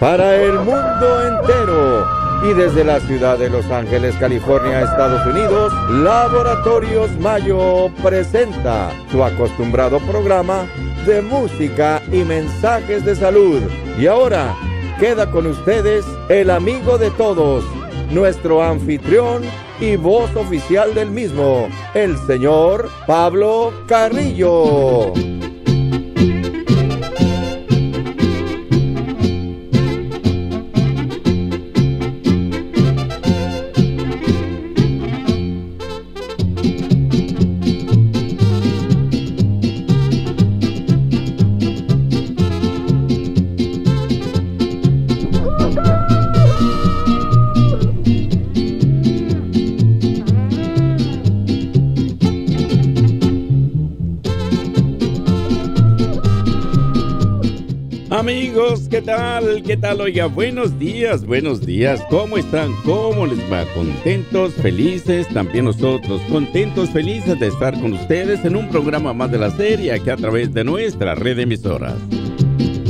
para el mundo entero. Y desde la ciudad de Los Ángeles, California, Estados Unidos, Laboratorios Mayo presenta su acostumbrado programa de música y mensajes de salud. Y ahora queda con ustedes el amigo de todos, nuestro anfitrión y voz oficial del mismo, el señor Pablo Carrillo. ¿Qué tal? ¿Qué tal? Oiga, buenos días, buenos días. ¿Cómo están? ¿Cómo les va? ¿Contentos? ¿Felices? También nosotros, contentos, felices de estar con ustedes en un programa más de la serie aquí a través de nuestra red de emisoras.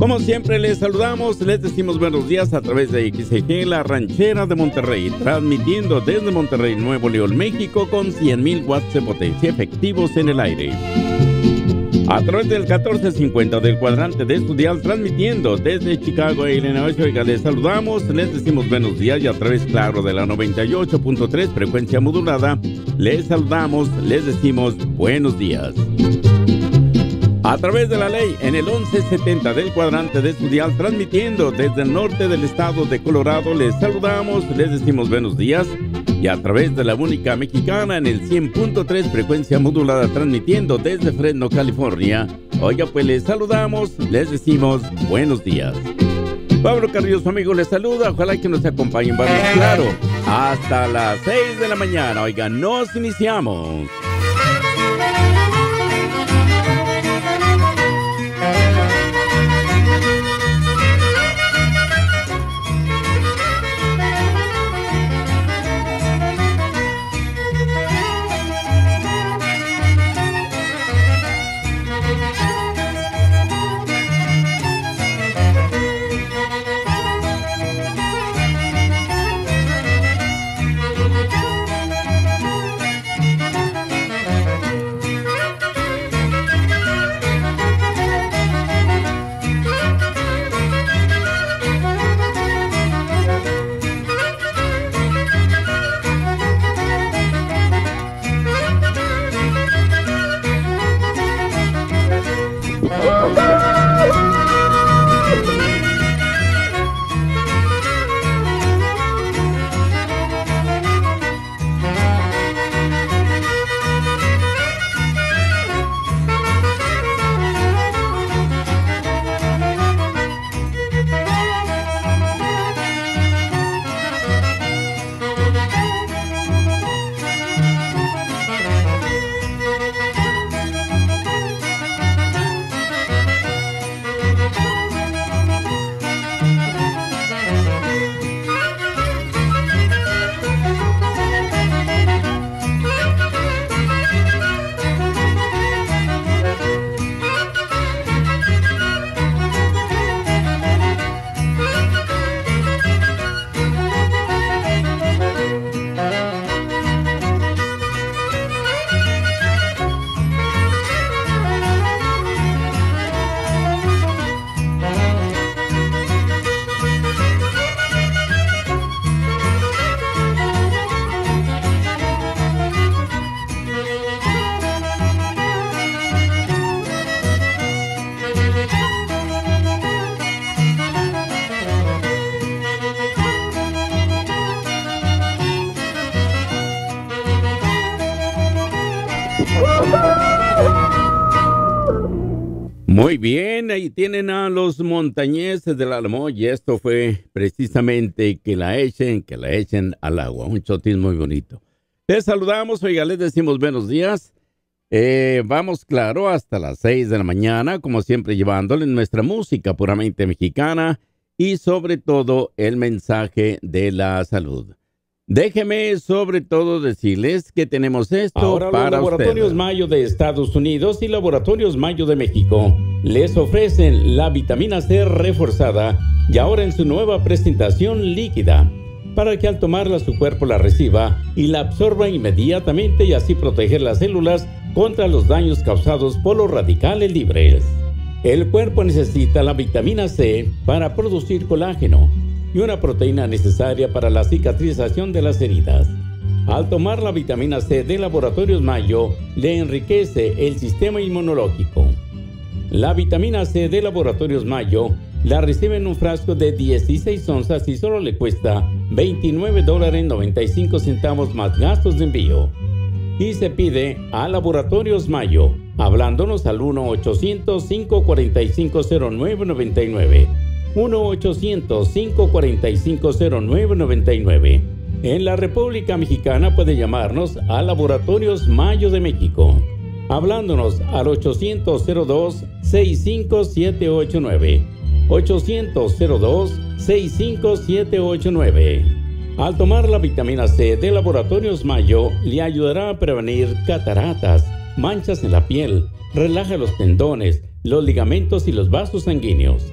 Como siempre les saludamos, les decimos buenos días a través de XG, la ranchera de Monterrey, transmitiendo desde Monterrey, Nuevo León, México con 100.000 watts de potencia efectivos en el aire. A través del 1450 del cuadrante de estudial, transmitiendo desde Chicago, Illinois, oiga, les saludamos, les decimos buenos días y a través, claro, de la 98.3 frecuencia modulada, les saludamos, les decimos buenos días. A través de la ley en el 1170 del cuadrante de estudial, transmitiendo desde el norte del estado de Colorado, les saludamos, les decimos buenos días y a través de la única mexicana en el 100.3 frecuencia modulada transmitiendo desde Fresno, California. Oiga, pues les saludamos, les decimos buenos días. Pablo Carrillo, su amigo, les saluda. Ojalá que nos acompañen. Vamos, claro, hasta las 6 de la mañana. Oiga, nos iniciamos. Ahí tienen a los montañeses del Álamo y esto fue precisamente que la echen, que la echen al agua. Un chotis muy bonito. Les saludamos, oiga, les decimos buenos días. Eh, vamos, claro, hasta las seis de la mañana, como siempre llevándole nuestra música puramente mexicana y sobre todo el mensaje de la salud. Déjeme sobre todo decirles que tenemos esto Ahora para los laboratorios. Mayo de Estados Unidos y laboratorios Mayo de México les ofrecen la vitamina C reforzada y ahora en su nueva presentación líquida, para que al tomarla su cuerpo la reciba y la absorba inmediatamente y así proteger las células contra los daños causados por los radicales libres. El cuerpo necesita la vitamina C para producir colágeno y una proteína necesaria para la cicatrización de las heridas. Al tomar la vitamina C de Laboratorios Mayo, le enriquece el sistema inmunológico. La vitamina C de Laboratorios Mayo la recibe en un frasco de 16 onzas y solo le cuesta 29 dólares 95 centavos más gastos de envío. Y se pide a Laboratorios Mayo, hablándonos al 1-800-545-0999. 1-800-545-0999. En la República Mexicana puede llamarnos a Laboratorios Mayo de México, hablándonos al 800-02-65789. 800-02-65789. Al tomar la vitamina C de Laboratorios Mayo, le ayudará a prevenir cataratas, manchas en la piel, relaja los tendones, los ligamentos y los vasos sanguíneos.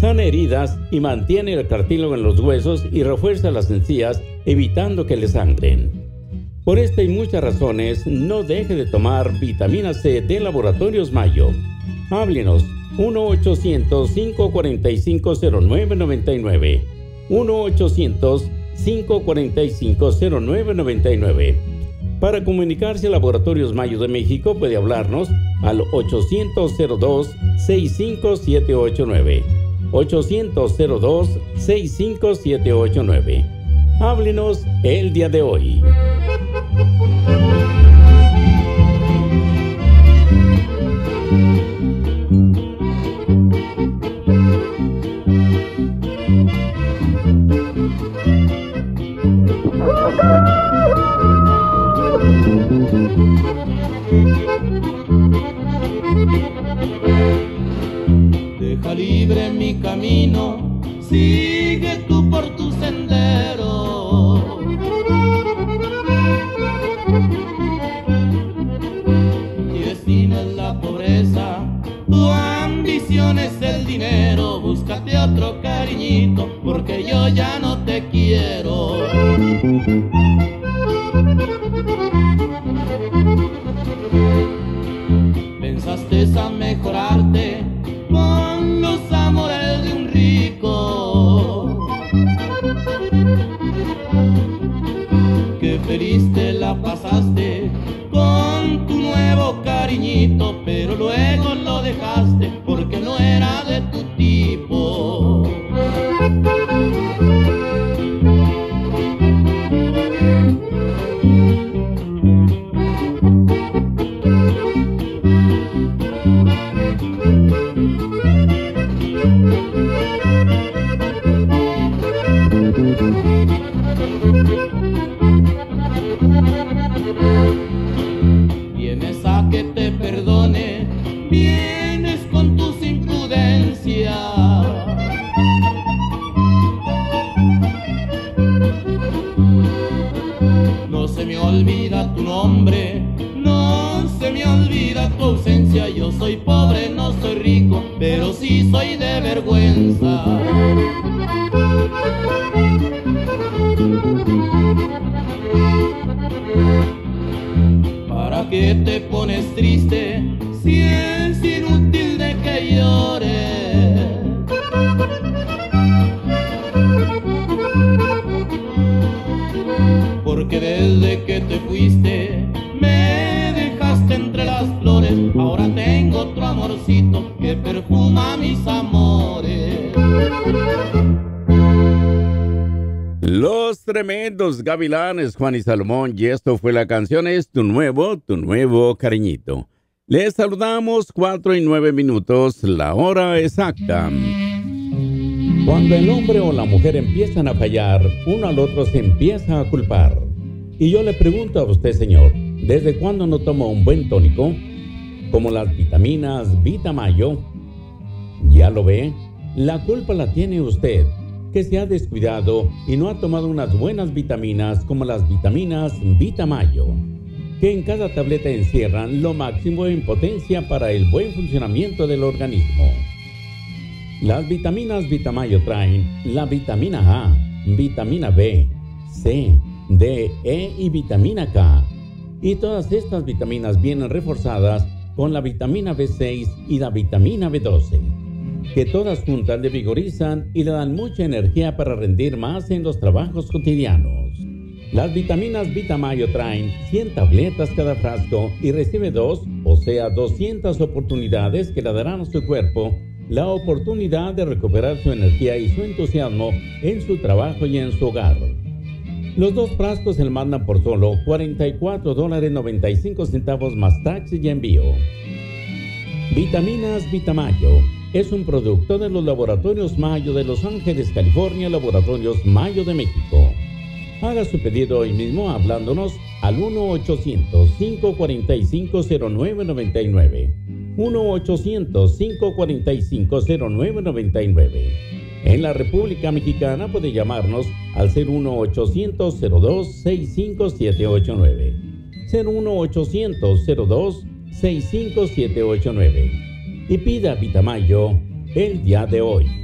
Sana heridas y mantiene el cartílago en los huesos y refuerza las encías, evitando que le sangren. Por esta y muchas razones, no deje de tomar vitamina C de Laboratorios Mayo. Háblenos 1-800-545-0999. 1-800-545-0999. Para comunicarse a Laboratorios Mayo de México puede hablarnos al 800-02-65789. 800-02-65789. Háblenos el día de hoy. Thank you. Thank you. Gavilanes Juan y Salomón y esto fue la canción es Tu Nuevo, Tu Nuevo Cariñito. Les saludamos cuatro y nueve minutos, la hora exacta. Cuando el hombre o la mujer empiezan a fallar, uno al otro se empieza a culpar. Y yo le pregunto a usted, señor, ¿desde cuándo no toma un buen tónico? Como las vitaminas Vitamayo. ¿Ya lo ve? La culpa la tiene usted que se ha descuidado y no ha tomado unas buenas vitaminas como las vitaminas Vitamayo. que en cada tableta encierran lo máximo en potencia para el buen funcionamiento del organismo. Las vitaminas Vitamayo traen la vitamina A, vitamina B, C, D, E y vitamina K. Y todas estas vitaminas vienen reforzadas con la vitamina B6 y la vitamina B12, que todas juntas le vigorizan y le dan mucha energía para rendir más en los trabajos cotidianos. Las vitaminas Vitamayo traen 100 tabletas cada frasco y recibe dos, o sea, 200 oportunidades que le darán a su cuerpo la oportunidad de recuperar su energía y su entusiasmo en su trabajo y en su hogar. Los dos frascos se mandan por solo 44 dólares 95 centavos más taxi y envío. Vitaminas Vitamayo es un producto de los laboratorios Mayo de Los Ángeles, California, Laboratorios Mayo de México. Haga su pedido hoy mismo hablándonos al 1-800-545-0999. 1-800-545-0999. En la República Mexicana puede llamarnos al 01802-65789. 01802-65789. Y pida Vitamayo el día de hoy.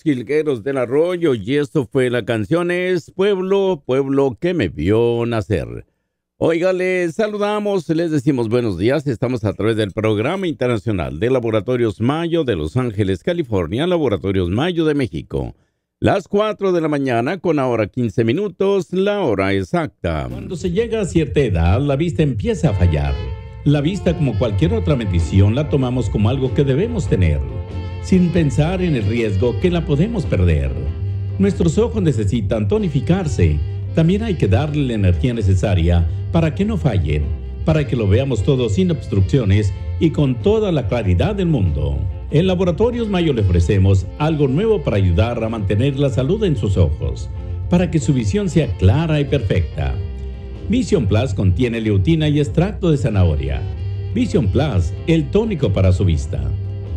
Los jilgueros del arroyo y esto fue la canción es Pueblo, pueblo que me vio nacer. Oiga, les saludamos, les decimos buenos días, estamos a través del programa internacional de Laboratorios Mayo de Los Ángeles, California, Laboratorios Mayo de México. Las 4 de la mañana con ahora 15 minutos, la hora exacta. Cuando se llega a cierta edad, la vista empieza a fallar. La vista, como cualquier otra bendición, la tomamos como algo que debemos tener, sin pensar en el riesgo que la podemos perder. Nuestros ojos necesitan tonificarse. También hay que darle la energía necesaria para que no fallen, para que lo veamos todo sin obstrucciones y con toda la claridad del mundo. En Laboratorios Mayo le ofrecemos algo nuevo para ayudar a mantener la salud en sus ojos, para que su visión sea clara y perfecta. Vision Plus contiene leutina y extracto de zanahoria. Vision Plus, el tónico para su vista.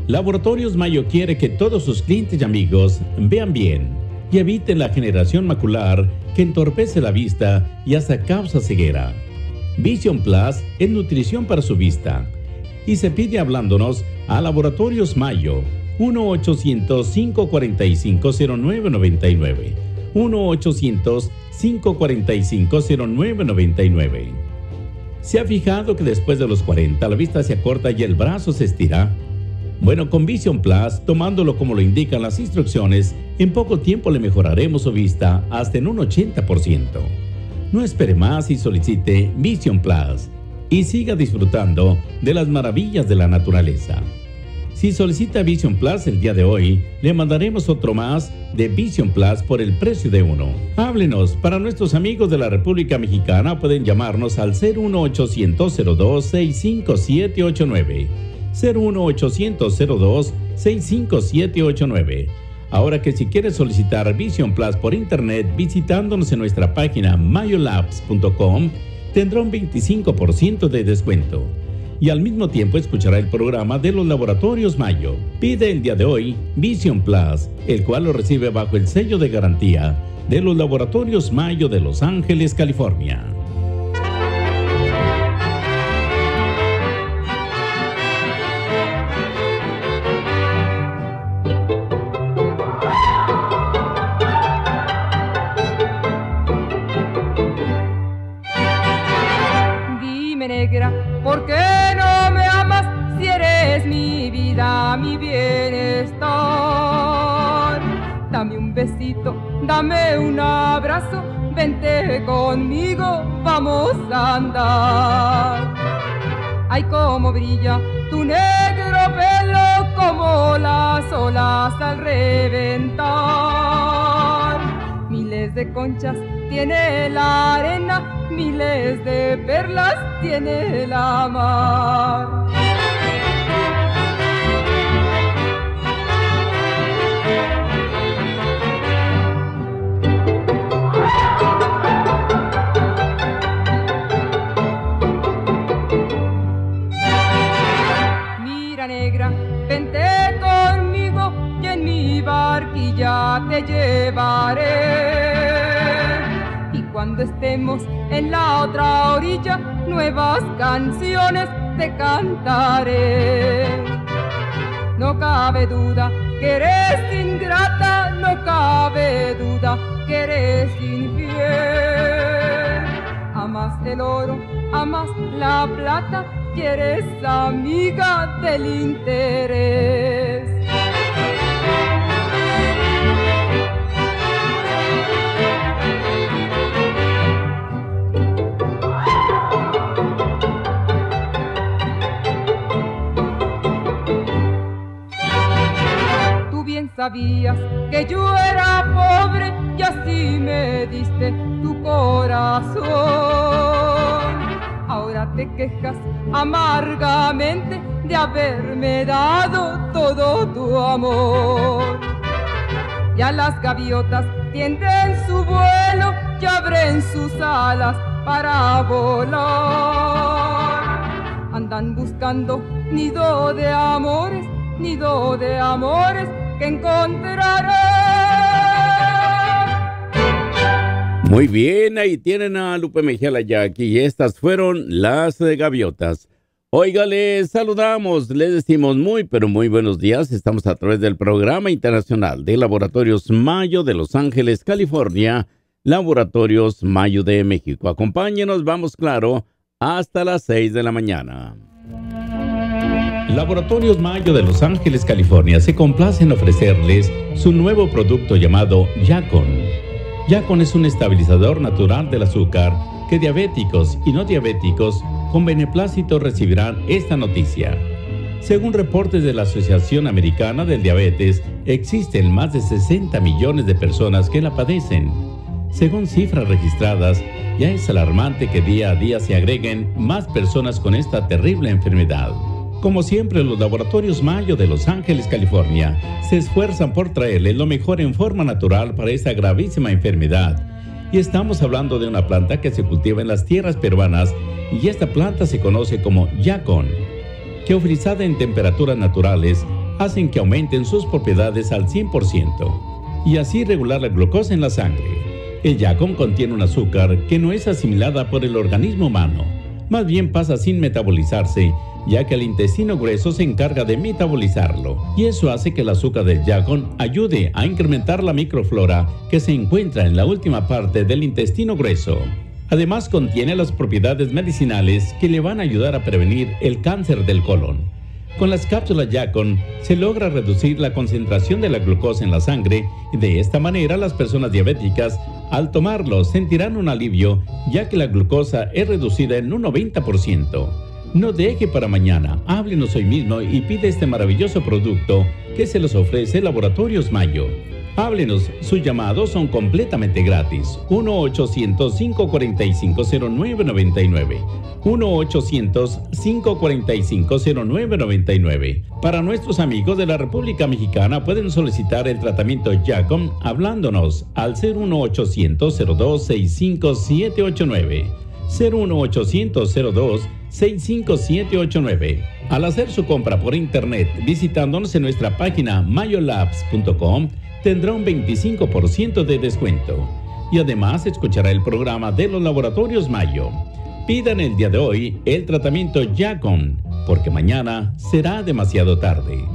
Laboratorios Mayo quiere que todos sus clientes y amigos vean bien y eviten la generación macular que entorpece la vista y hasta causa ceguera. Vision Plus es nutrición para su vista y se pide hablándonos a Laboratorios Mayo 1-800-545-0999. 1-800-545-0999. ¿Se ha fijado que después de los 40 la vista se acorta y el brazo se estira? Bueno, con Vision Plus, tomándolo como lo indican las instrucciones, en poco tiempo le mejoraremos su vista hasta en un 80%. No espere más y solicite Vision Plus y siga disfrutando de las maravillas de la naturaleza. Si solicita Vision Plus el día de hoy, le mandaremos otro más de Vision Plus por el precio de uno. Háblenos, para nuestros amigos de la República Mexicana pueden llamarnos al 01800 02 65789. 01800 02 65789. Ahora que si quieres solicitar Vision Plus por internet visitándonos en nuestra página mayolabs.com, tendrá un 25% de descuento y al mismo tiempo escuchará el programa de los laboratorios Mayo. Pide el día de hoy Vision Plus, el cual lo recibe bajo el sello de garantía de los laboratorios Mayo de Los Ángeles, California. Dame un abrazo, vente conmigo, vamos a andar. Ay, cómo brilla tu negro pelo como las olas al reventar. Miles de conchas tiene la arena, miles de perlas tiene la mar. Te llevaré. Y cuando estemos en la otra orilla, nuevas canciones te cantaré. No cabe duda que eres ingrata, no cabe duda que eres infiel. Amas el oro, amas la plata y eres amiga del interés. Sabías que yo era pobre y así me diste tu corazón. Ahora te quejas amargamente de haberme dado todo tu amor. Ya las gaviotas tienden su vuelo y abren sus alas para volar. Andan buscando nido de amores, nido de amores encontraré. Muy bien, ahí tienen a Lupe Mejía la Jackie y estas fueron las de gaviotas. Oiga, les saludamos, les decimos muy, pero muy buenos días. Estamos a través del Programa Internacional de Laboratorios Mayo de Los Ángeles, California, Laboratorios Mayo de México. Acompáñenos, vamos claro, hasta las 6 de la mañana. Laboratorios Mayo de Los Ángeles, California se complace en ofrecerles su nuevo producto llamado Yacon. Yacon es un estabilizador natural del azúcar que diabéticos y no diabéticos con beneplácito recibirán esta noticia. Según reportes de la Asociación Americana del Diabetes, existen más de 60 millones de personas que la padecen. Según cifras registradas, ya es alarmante que día a día se agreguen más personas con esta terrible enfermedad. Como siempre, los laboratorios Mayo de Los Ángeles, California, se esfuerzan por traerle lo mejor en forma natural para esta gravísima enfermedad. Y estamos hablando de una planta que se cultiva en las tierras peruanas y esta planta se conoce como yacon, que ofrecida en temperaturas naturales hacen que aumenten sus propiedades al 100% y así regular la glucosa en la sangre. El yacon contiene un azúcar que no es asimilada por el organismo humano, más bien pasa sin metabolizarse ya que el intestino grueso se encarga de metabolizarlo, y eso hace que el azúcar del yacon ayude a incrementar la microflora que se encuentra en la última parte del intestino grueso. Además contiene las propiedades medicinales que le van a ayudar a prevenir el cáncer del colon. Con las cápsulas Yacon se logra reducir la concentración de la glucosa en la sangre y de esta manera las personas diabéticas al tomarlo sentirán un alivio ya que la glucosa es reducida en un 90%. No deje para mañana, háblenos hoy mismo y pide este maravilloso producto que se los ofrece Laboratorios Mayo. Háblenos, sus llamados son completamente gratis. 1-800-545-0999. 1-800-545-0999. Para nuestros amigos de la República Mexicana pueden solicitar el tratamiento Jacom hablándonos al 01800-02-65789. 01800-02-65789. Al hacer su compra por internet visitándonos en nuestra página mayolabs.com, tendrá un 25% de descuento. Y además escuchará el programa de los laboratorios Mayo. Pidan el día de hoy el tratamiento Yacon, porque mañana será demasiado tarde.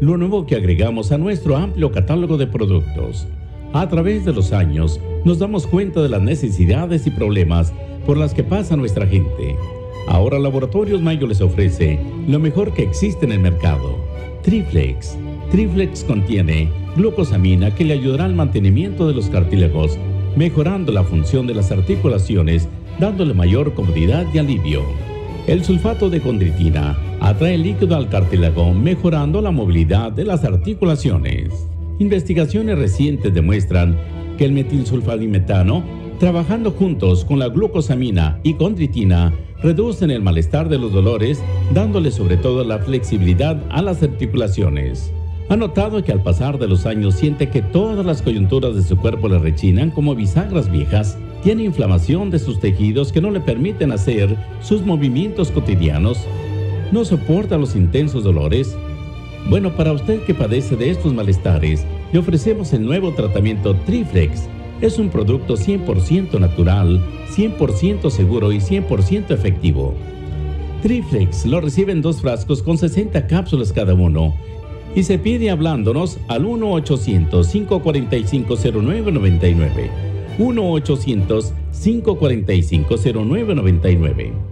Lo nuevo que agregamos a nuestro amplio catálogo de productos. A través de los años, nos damos cuenta de las necesidades y problemas por las que pasa nuestra gente. Ahora Laboratorios Mayo les ofrece lo mejor que existe en el mercado. Triflex. Triflex contiene glucosamina que le ayudará al mantenimiento de los cartílagos, mejorando la función de las articulaciones, dándole mayor comodidad y alivio. El sulfato de condritina atrae líquido al cartílago, mejorando la movilidad de las articulaciones. Investigaciones recientes demuestran que el metilsulfadimetano, trabajando juntos con la glucosamina y condritina, reducen el malestar de los dolores, dándole sobre todo la flexibilidad a las articulaciones. Ha notado que al pasar de los años siente que todas las coyunturas de su cuerpo le rechinan como bisagras viejas. Tiene inflamación de sus tejidos que no le permiten hacer sus movimientos cotidianos. No soporta los intensos dolores. Bueno, para usted que padece de estos malestares, le ofrecemos el nuevo tratamiento Triflex. Es un producto 100% natural, 100% seguro y 100% efectivo. Triflex lo reciben dos frascos con 60 cápsulas cada uno y se pide hablándonos al 1-800-545-0999. 1-800-545-0999.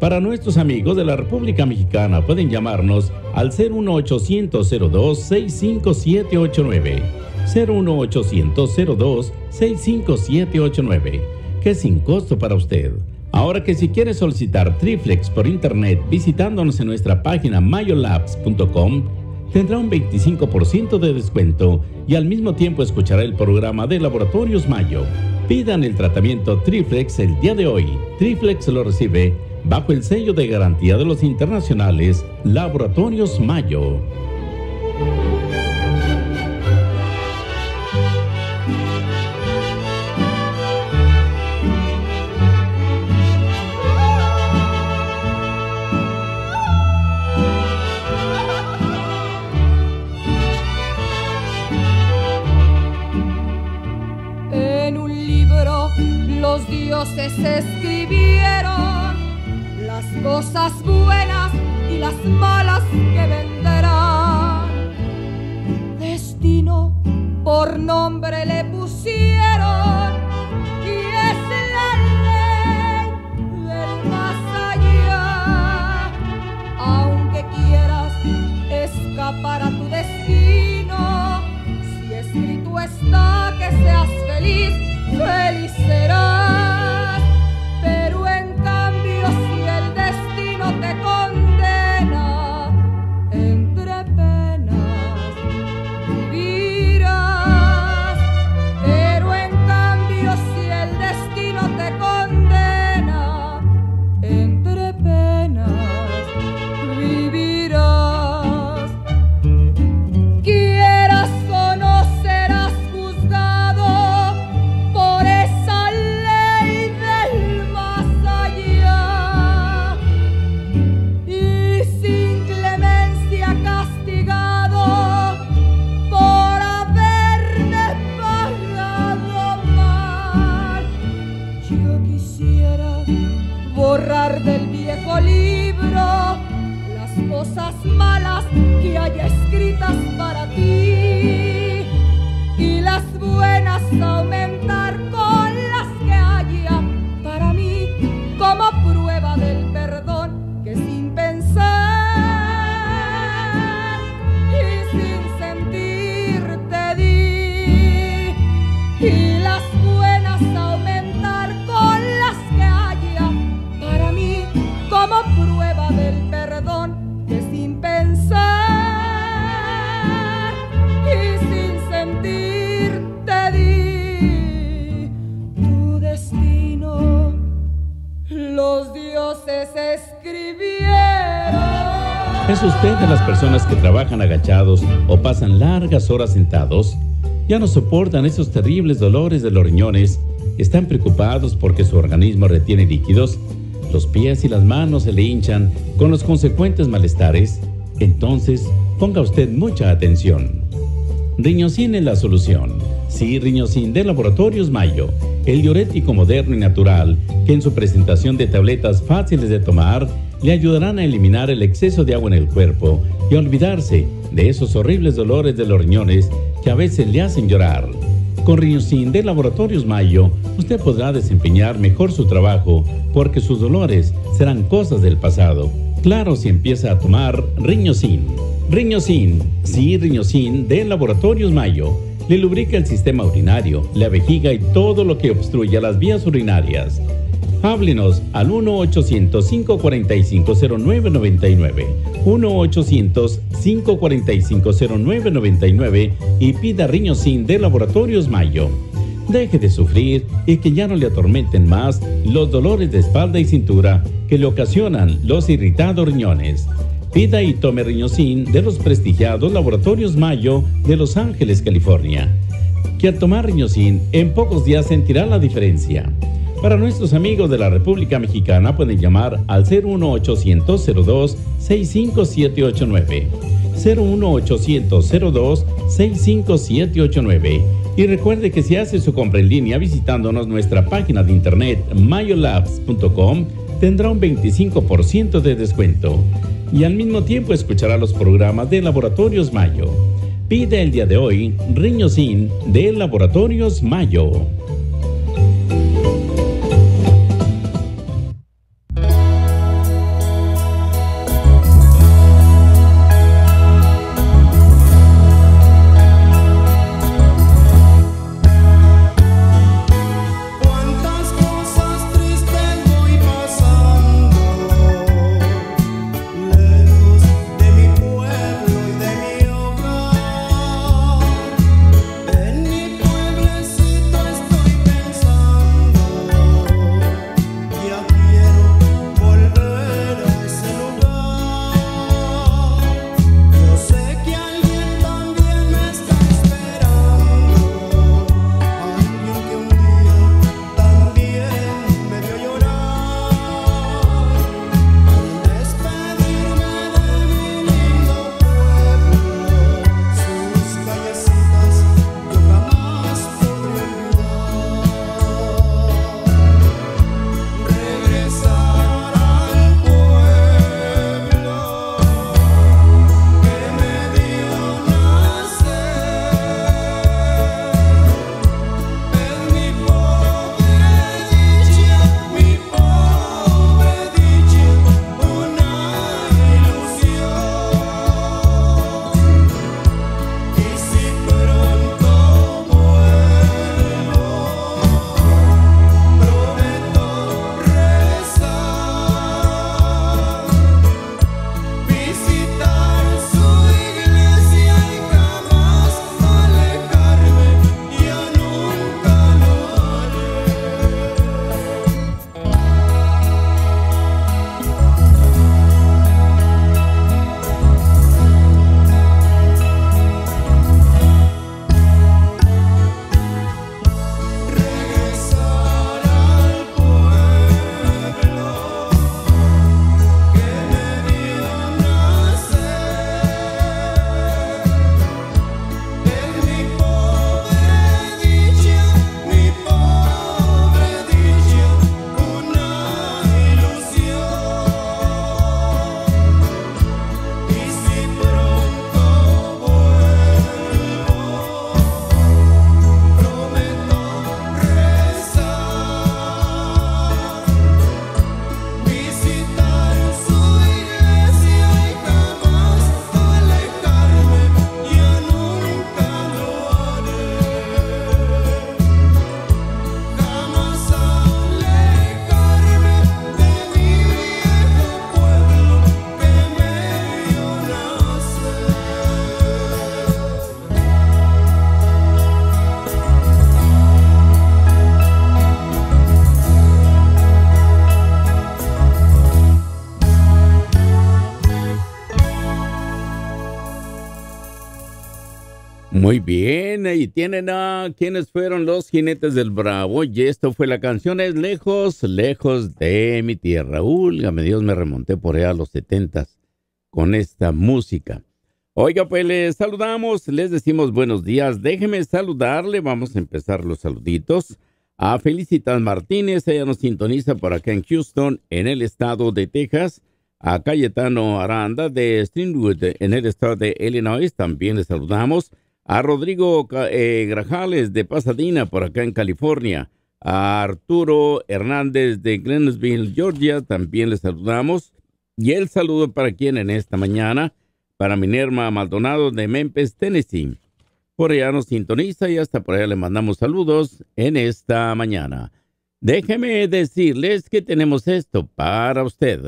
Para nuestros amigos de la República Mexicana pueden llamarnos al 01800-02-65789. 01800-02-65789, que es sin costo para usted. Ahora que si quiere solicitar Triflex por internet visitándonos en nuestra página mayolabs.com, tendrá un 25% de descuento y al mismo tiempo escuchará el programa de Laboratorios Mayo. Pidan el tratamiento Triflex el día de hoy. Triflex lo recibe bajo el sello de garantía de los internacionales Laboratorios Mayo. Los dioses escribieron cosas buenas y las malas que vendrán. Destino por nombre le pusieron y es la ley del más allá. Aunque quieras escapar a tu destino, si escrito está que seas feliz, feliz serás. ¿Es usted de las personas que trabajan agachados o pasan largas horas sentados? ¿Ya no soportan esos terribles dolores de los riñones? ¿Están preocupados porque su organismo retiene líquidos? ¿Los pies y las manos se le hinchan con los consecuentes malestares? Entonces, ponga usted mucha atención. Riñocin es la solución. Sí, Riñosin de Laboratorios Mayo, el diurético moderno y natural que en su presentación de tabletas fáciles de tomar le ayudarán a eliminar el exceso de agua en el cuerpo y olvidarse de esos horribles dolores de los riñones que a veces le hacen llorar. Con Riñosin de Laboratorios Mayo, usted podrá desempeñar mejor su trabajo porque sus dolores serán cosas del pasado. Claro si empieza a tomar Riñosin. Riñosin, sí, Riñosin de Laboratorios Mayo. Le lubrica el sistema urinario, la vejiga y todo lo que obstruya las vías urinarias. Háblenos al 1-800-545-0999. 1-800-545-0999 y pida Riñosin de Laboratorios Mayo. Deje de sufrir y que ya no le atormenten más los dolores de espalda y cintura que le ocasionan los irritados riñones. Pida y tome riñosin de los prestigiados Laboratorios Mayo de Los Ángeles, California. Que al tomar riñosin en pocos días sentirá la diferencia. Para nuestros amigos de la República Mexicana pueden llamar al 01800 02 65789. 01800 02 65789. Y recuerde que si hace su compra en línea visitándonos nuestra página de internet mayolabs.com tendrá un 25% de descuento. Y al mismo tiempo escuchará los programas de Laboratorios Mayo. Pide el día de hoy Riñosin de Laboratorios Mayo. Muy bien, ahí tienen a quienes fueron los jinetes del Bravo. Y esto fue la canción Es lejos, lejos de mi tierra. Úlgame Dios, me remonté por allá a los setentas con esta música. Oiga, pues les saludamos, les decimos buenos días. Déjeme saludarle, vamos a empezar los saluditos. A Felicitas Martínez, ella nos sintoniza por acá en Houston, en el estado de Texas. A Cayetano Aranda de Stringwood, en el estado de Illinois, también le saludamos. A Rodrigo eh, Grajales de Pasadena, por acá en California. A Arturo Hernández de Glennsville, Georgia, también le saludamos. Y el saludo para quien en esta mañana para Minerva Maldonado de Memphis, Tennessee. Por allá nos sintoniza y hasta por allá le mandamos saludos en esta mañana. Déjeme decirles que tenemos esto para usted.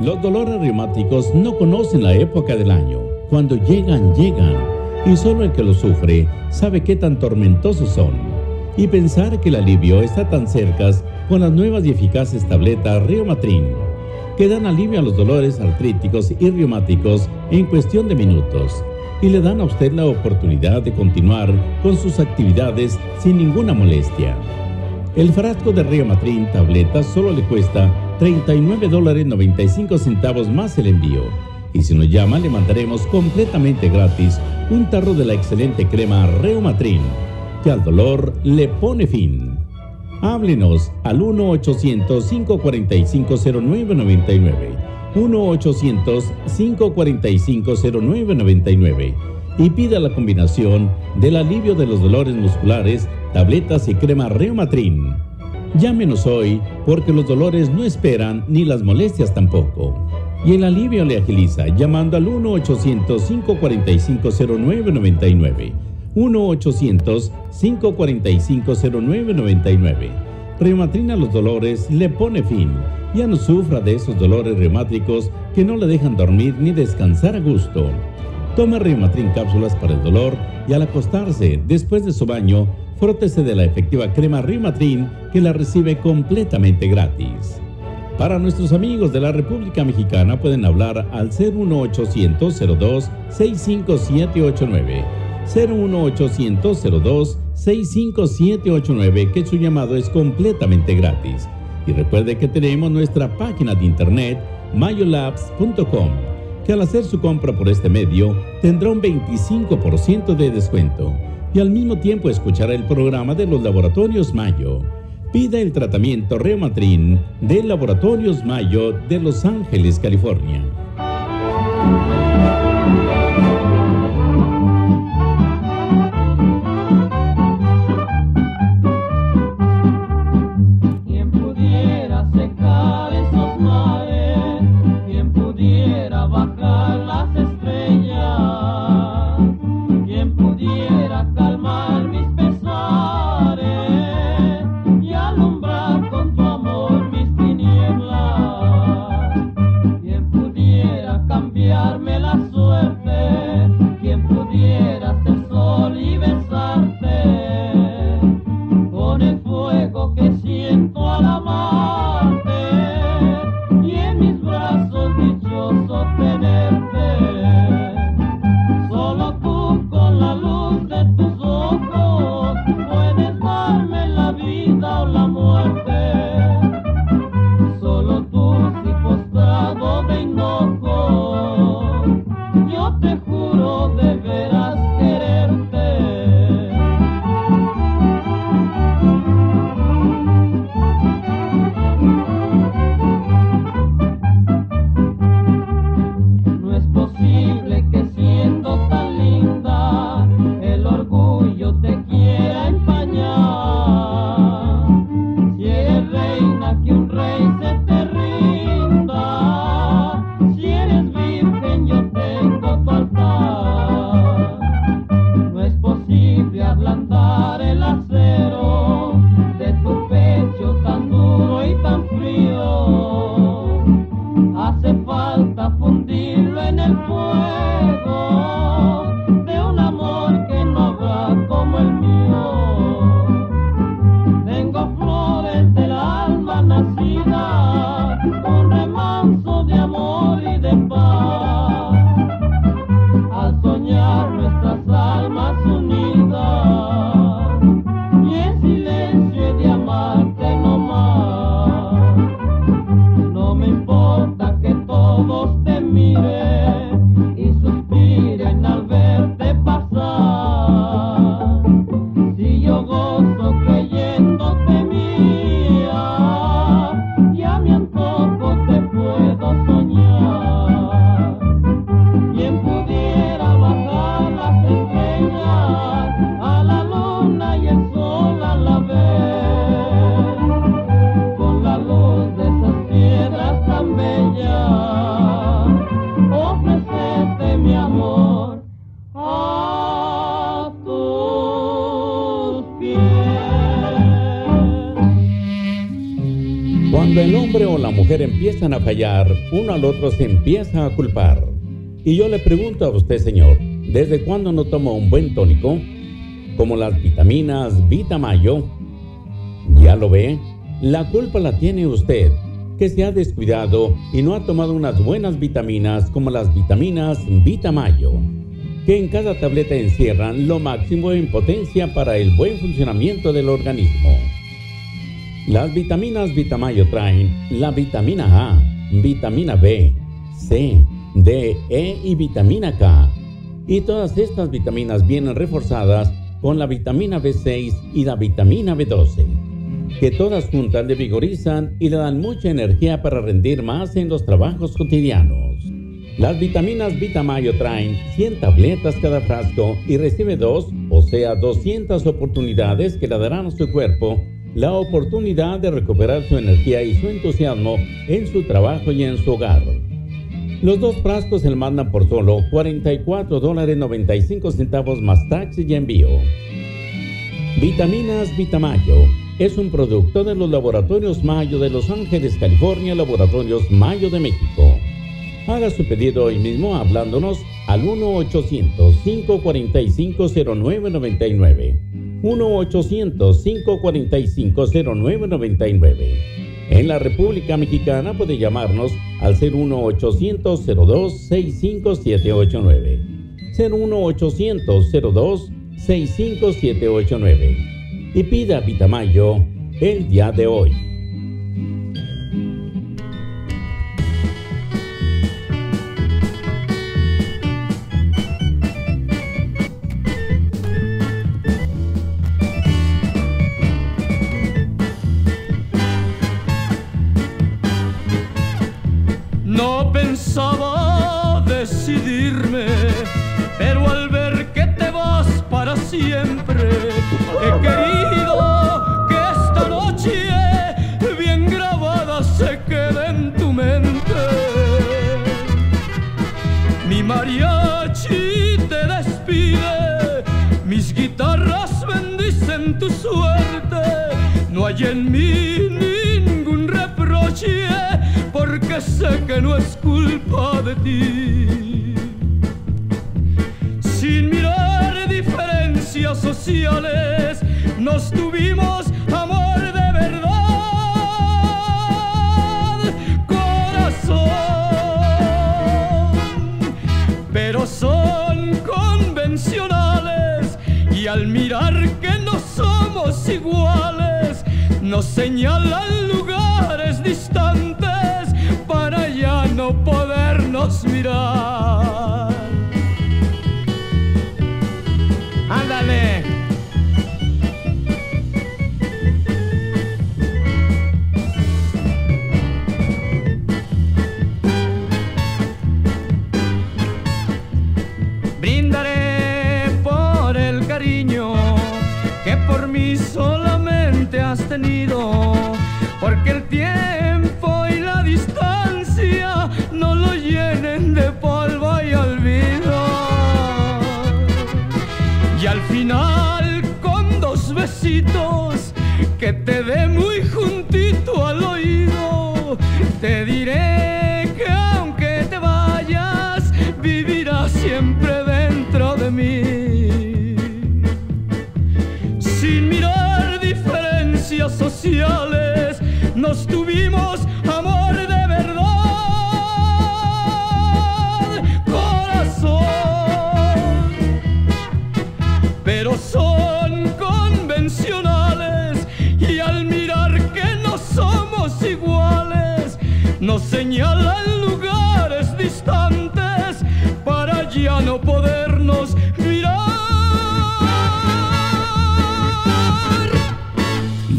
Los dolores reumáticos no conocen la época del año. Cuando llegan, llegan. Y solo el que lo sufre sabe qué tan tormentosos son. Y pensar que el alivio está tan cerca con las nuevas y eficaces tabletas Reumatrin que dan alivio a los dolores artríticos y reumáticos en cuestión de minutos y le dan a usted la oportunidad de continuar con sus actividades sin ninguna molestia. El frasco de Reumatrin tableta solo le cuesta 39 dólares 95 centavos más el envío. Y si nos llama le mandaremos completamente gratis un tarro de la excelente crema Reumatrin, que al dolor le pone fin. Háblenos al 1-800-545-0999. 1-800-545-0999 y pida la combinación del alivio de los dolores musculares, tabletas y crema Reumatrin. Llámenos hoy porque los dolores no esperan ni las molestias tampoco. Y el alivio le agiliza llamando al 1-800-545-0999. 1-800-545-0999. Reumatrina los dolores le pone fin. Ya no sufra de esos dolores reumáticos que no le dejan dormir ni descansar a gusto. Tome Reumatrin cápsulas para el dolor y al acostarse después de su baño, frótese de la efectiva crema Reumatrin que la recibe completamente gratis. Para nuestros amigos de la República Mexicana pueden hablar al 01800 02 65789 01800 02 65789 que su llamado es completamente gratis. Y recuerde que tenemos nuestra página de internet mayolabs.com que al hacer su compra por este medio tendrá un 25% de descuento y al mismo tiempo escuchará el programa de los laboratorios Mayo. Pida el tratamiento Reumatrin de Laboratorios Mayo de Los Ángeles, California. A fallar, uno al otro se empieza a culpar. Y yo le pregunto a usted, señor, ¿desde cuándo no toma un buen tónico? Como las vitaminas Vitamayo. ¿Ya lo ve? La culpa la tiene usted, que se ha descuidado y no ha tomado unas buenas vitaminas como las vitaminas Vitamayo, que en cada tableta encierran lo máximo en potencia para el buen funcionamiento del organismo. Las vitaminas Vitamayo traen la vitamina A, vitamina B, C, D, E y vitamina K. Y todas estas vitaminas vienen reforzadas con la vitamina B6 y la vitamina B12, que todas juntas le vigorizan y le dan mucha energía para rendir más en los trabajos cotidianos. Las vitaminas Vitamayo traen 100 tabletas cada frasco y recibe dos, o sea, 200 oportunidades que le darán a su cuerpo la oportunidad de recuperar su energía y su entusiasmo en su trabajo y en su hogar. Los dos frascos se mandan por solo 44 dólares 95 centavos más taxi y envío. Vitaminas Vitamayo es un producto de los laboratorios Mayo de Los Ángeles, California, Laboratorios Mayo de México. Haga su pedido hoy mismo hablándonos al 1-800-545-0999. 1-800-545-0999. En la República Mexicana puede llamarnos al 01800-02-65789. 01800-02-65789. Y pida Vitamayo el día de hoy. Decidirme, pero al ver que te vas para siempre, he querido que esta noche bien grabada se quede en tu mente. Mi mariachi te despide, mis guitarras bendicen tu suerte, no hay en mí sé que no es culpa de ti. Sin mirar diferencias sociales, nos tuvimos amor de verdad, corazón. Pero son convencionales y al mirar que no somos iguales, nos señalan lugares distantes podernos mirar. Ándale. Brindaré por el cariño que por mí solamente has tenido, con dos besitos que te dé muy juntito al oído, te diré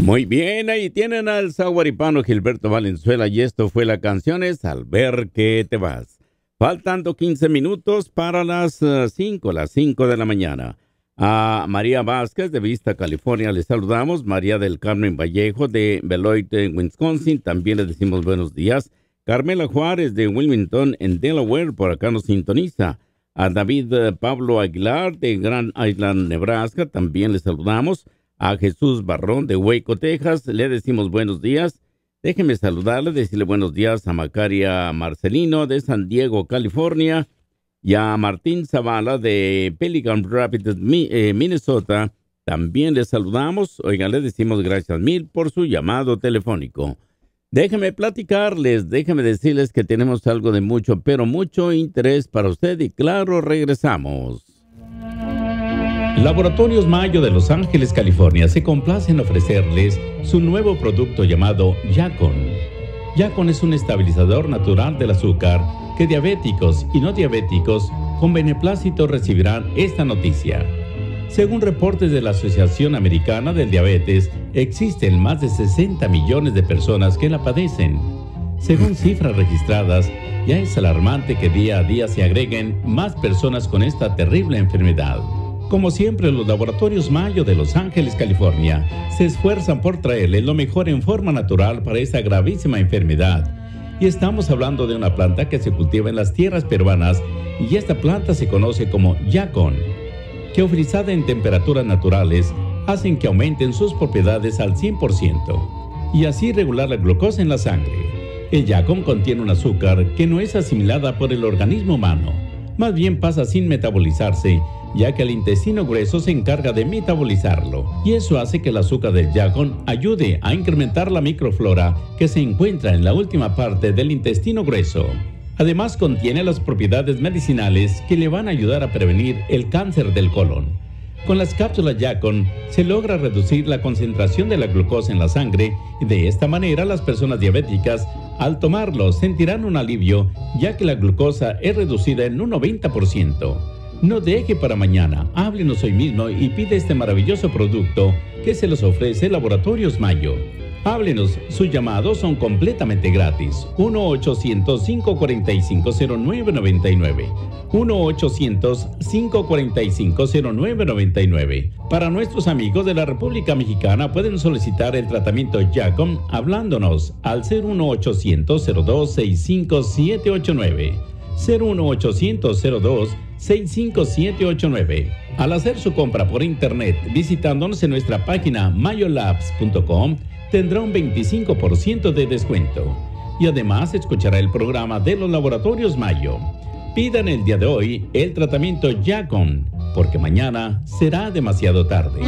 Muy bien, ahí tienen al saguaripano Gilberto Valenzuela y esto fue la canción es Al ver que te vas. Faltando 15 minutos para las 5, eh, las 5 de la mañana. A María Vázquez de Vista, California, le saludamos. María del Carmen Vallejo de Beloit, Wisconsin, también le decimos buenos días. Carmela Juárez de Wilmington, en Delaware, por acá nos sintoniza. A David eh, Pablo Aguilar de Grand Island, Nebraska, también le saludamos. A Jesús Barrón de Waco, Texas, le decimos buenos días. Déjeme saludarle, decirle buenos días a Macaria Marcelino de San Diego, California, y a Martín Zavala de Pelican Rapids, eh, Minnesota. También le saludamos. Oigan, le decimos gracias mil por su llamado telefónico. Déjeme platicarles, déjeme decirles que tenemos algo de mucho, pero mucho interés para usted y claro, regresamos. Laboratorios Mayo de Los Ángeles, California se complace en ofrecerles su nuevo producto llamado Yacon. Yacon es un estabilizador natural del azúcar que diabéticos y no diabéticos con beneplácito recibirán esta noticia. Según reportes de la Asociación Americana del Diabetes, existen más de 60 millones de personas que la padecen. Según cifras registradas, ya es alarmante que día a día se agreguen más personas con esta terrible enfermedad. Como siempre, los laboratorios Mayo de Los Ángeles, California, se esfuerzan por traerle lo mejor en forma natural para esta gravísima enfermedad. Y estamos hablando de una planta que se cultiva en las tierras peruanas y esta planta se conoce como yacon, que ofrecida en temperaturas naturales hacen que aumenten sus propiedades al 100% y así regular la glucosa en la sangre. El yacon contiene un azúcar que no es asimilada por el organismo humano, más bien pasa sin metabolizarse ya que el intestino grueso se encarga de metabolizarlo, y eso hace que el azúcar del yacon ayude a incrementar la microflora que se encuentra en la última parte del intestino grueso. Además contiene las propiedades medicinales que le van a ayudar a prevenir el cáncer del colon. Con las cápsulas Yacon se logra reducir la concentración de la glucosa en la sangre y de esta manera las personas diabéticas al tomarlo sentirán un alivio ya que la glucosa es reducida en un 90%. No deje para mañana, háblenos hoy mismo y pide este maravilloso producto que se los ofrece Laboratorios Mayo. Háblenos, sus llamados son completamente gratis. 1-800-545-0999. 1-800-545-0999. Para nuestros amigos de la República Mexicana pueden solicitar el tratamiento Jacom hablándonos al 01800 02 65789. 01800 02 65789. Al hacer su compra por internet visitándonos en nuestra página mayolabs.com, tendrá un 25% de descuento. Y además escuchará el programa de los laboratorios Mayo. Pidan el día de hoy el tratamiento Yacon, porque mañana será demasiado tarde.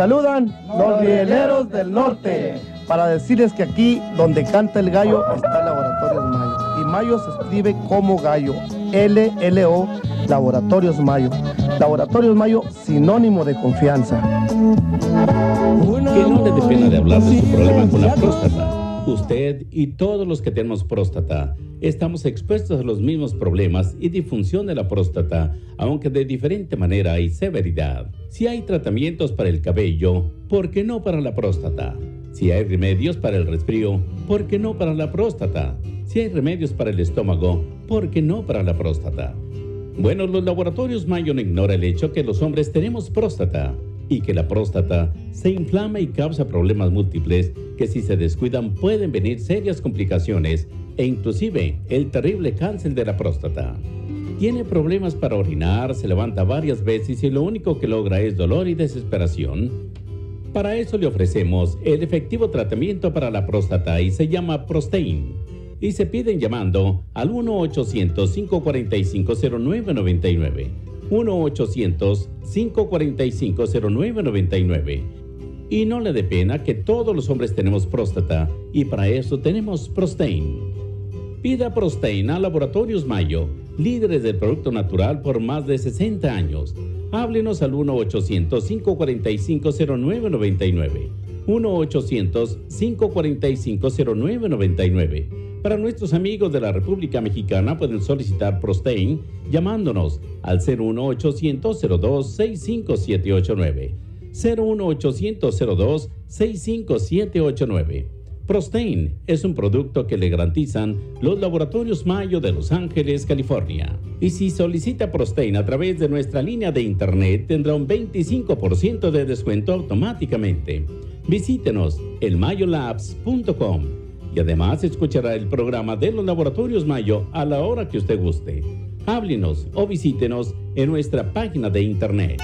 Saludan los rieleros del norte para decirles que aquí donde canta el gallo está Laboratorios Mayo. Y Mayo se escribe como gallo, L-L-O, Laboratorios Mayo. Laboratorios Mayo, sinónimo de confianza. Que no le dé pena de hablar de su problema con la próstata. Usted y todos los que tenemos próstata estamos expuestos a los mismos problemas y disfunción de la próstata, aunque de diferente manera y severidad. Si hay tratamientos para el cabello, ¿por qué no para la próstata? Si hay remedios para el resfrío, ¿por qué no para la próstata? Si hay remedios para el estómago, ¿por qué no para la próstata? Bueno, los laboratorios Mayo no ignora el hecho que los hombres tenemos próstata y que la próstata se inflama y causa problemas múltiples que si se descuidan pueden venir serias complicaciones e inclusive el terrible cáncer de la próstata. Tiene problemas para orinar, se levanta varias veces y lo único que logra es dolor y desesperación. Para eso le ofrecemos el efectivo tratamiento para la próstata y se llama Prostein. Y se piden llamando al 1-800-545-0999 1-800-545-0999. Y no le dé pena que todos los hombres tenemos próstata y para eso tenemos Prostein. Pida Prostein a Laboratorios Mayo, líderes del producto natural por más de 60 años. Háblenos al 1-800-545-0999. 1-800-545-0999 para nuestros amigos de la República Mexicana pueden solicitar Prostein llamándonos al 01800-02-65789. 01800-02-65789. Prostein es un producto que le garantizan los laboratorios Mayo de Los Ángeles, California. Y si solicita Prostein a través de nuestra línea de internet, tendrá un 25% de descuento automáticamente. Visítenos en mayolabs.com y además escuchará el programa de los laboratorios Mayo a la hora que usted guste. Háblenos o visítenos en nuestra página de internet.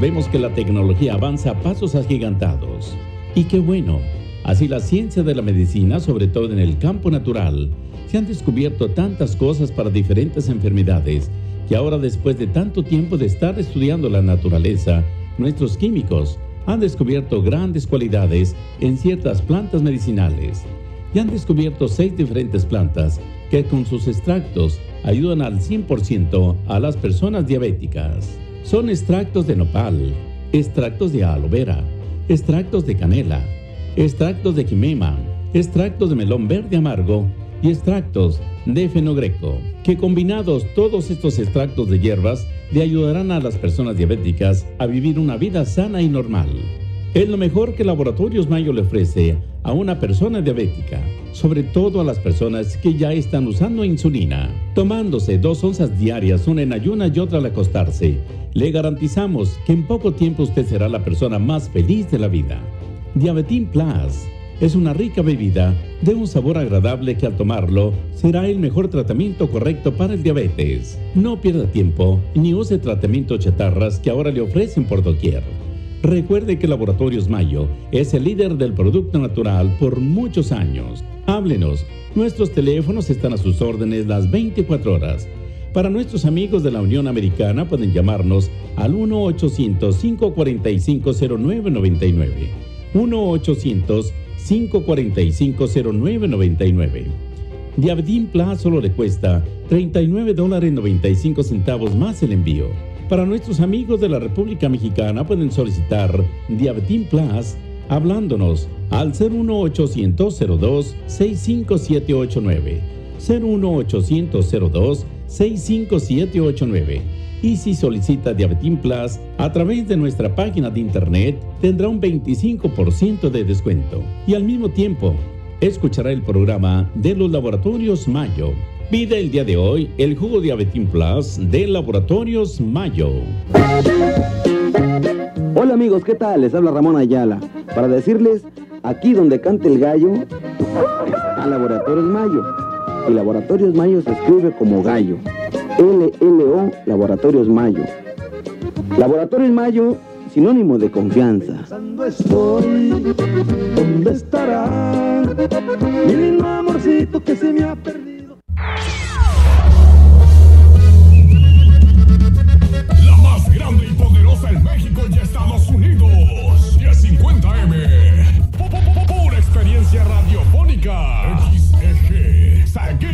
Vemos que la tecnología avanza a pasos agigantados. Y qué bueno. Así la ciencia de la medicina, sobre todo en el campo natural, se han descubierto tantas cosas para diferentes enfermedades que ahora después de tanto tiempo de estar estudiando la naturaleza, nuestros químicos han descubierto grandes cualidades en ciertas plantas medicinales y han descubierto seis diferentes plantas que con sus extractos ayudan al 100% a las personas diabéticas. Son extractos de nopal, extractos de aloe vera, extractos de canela, extractos de quimema, extractos de melón verde amargo y extractos de fenogreco, que combinados todos estos extractos de hierbas le ayudarán a las personas diabéticas a vivir una vida sana y normal. Es lo mejor que Laboratorios Mayo le ofrece a una persona diabética, sobre todo a las personas que ya están usando insulina. Tomándose dos onzas diarias, una en ayuna y otra al acostarse, le garantizamos que en poco tiempo usted será la persona más feliz de la vida. Diabetín Plus es una rica bebida de un sabor agradable que al tomarlo será el mejor tratamiento correcto para el diabetes. No pierda tiempo ni use tratamientos chatarras que ahora le ofrecen por doquier. Recuerde que Laboratorios Mayo es el líder del producto natural por muchos años. Háblenos, nuestros teléfonos están a sus órdenes las 24 horas. Para nuestros amigos de la Unión Americana pueden llamarnos al 1-800-545-0999. 1-800-545-0999. Diabetín Plus solo le cuesta 39 dólares 95 centavos más el envío. Para nuestros amigos de la República Mexicana pueden solicitar Diabetín Plus hablándonos al 01800-02-65789. 01800-02-65789. Y si solicita Diabetín Plus a través de nuestra página de internet, tendrá un 25% de descuento. Y al mismo tiempo, escuchará el programa de los laboratorios Mayo Pide el día de hoy el jugo Diabetín Plus de Laboratorios Mayo. Hola amigos, ¿qué tal? Les habla Ramón Ayala para decirles, aquí donde cante el gallo, a Laboratorios Mayo. Y Laboratorios Mayo se escribe como gallo. LLO Laboratorios Mayo. Laboratorios Mayo, sinónimo de confianza. Estoy, ¿dónde estará? Mi lindo amorcito que se me ha perdido. La más grande y poderosa en México y Estados Unidos. 1050M. Pura experiencia radiofónica.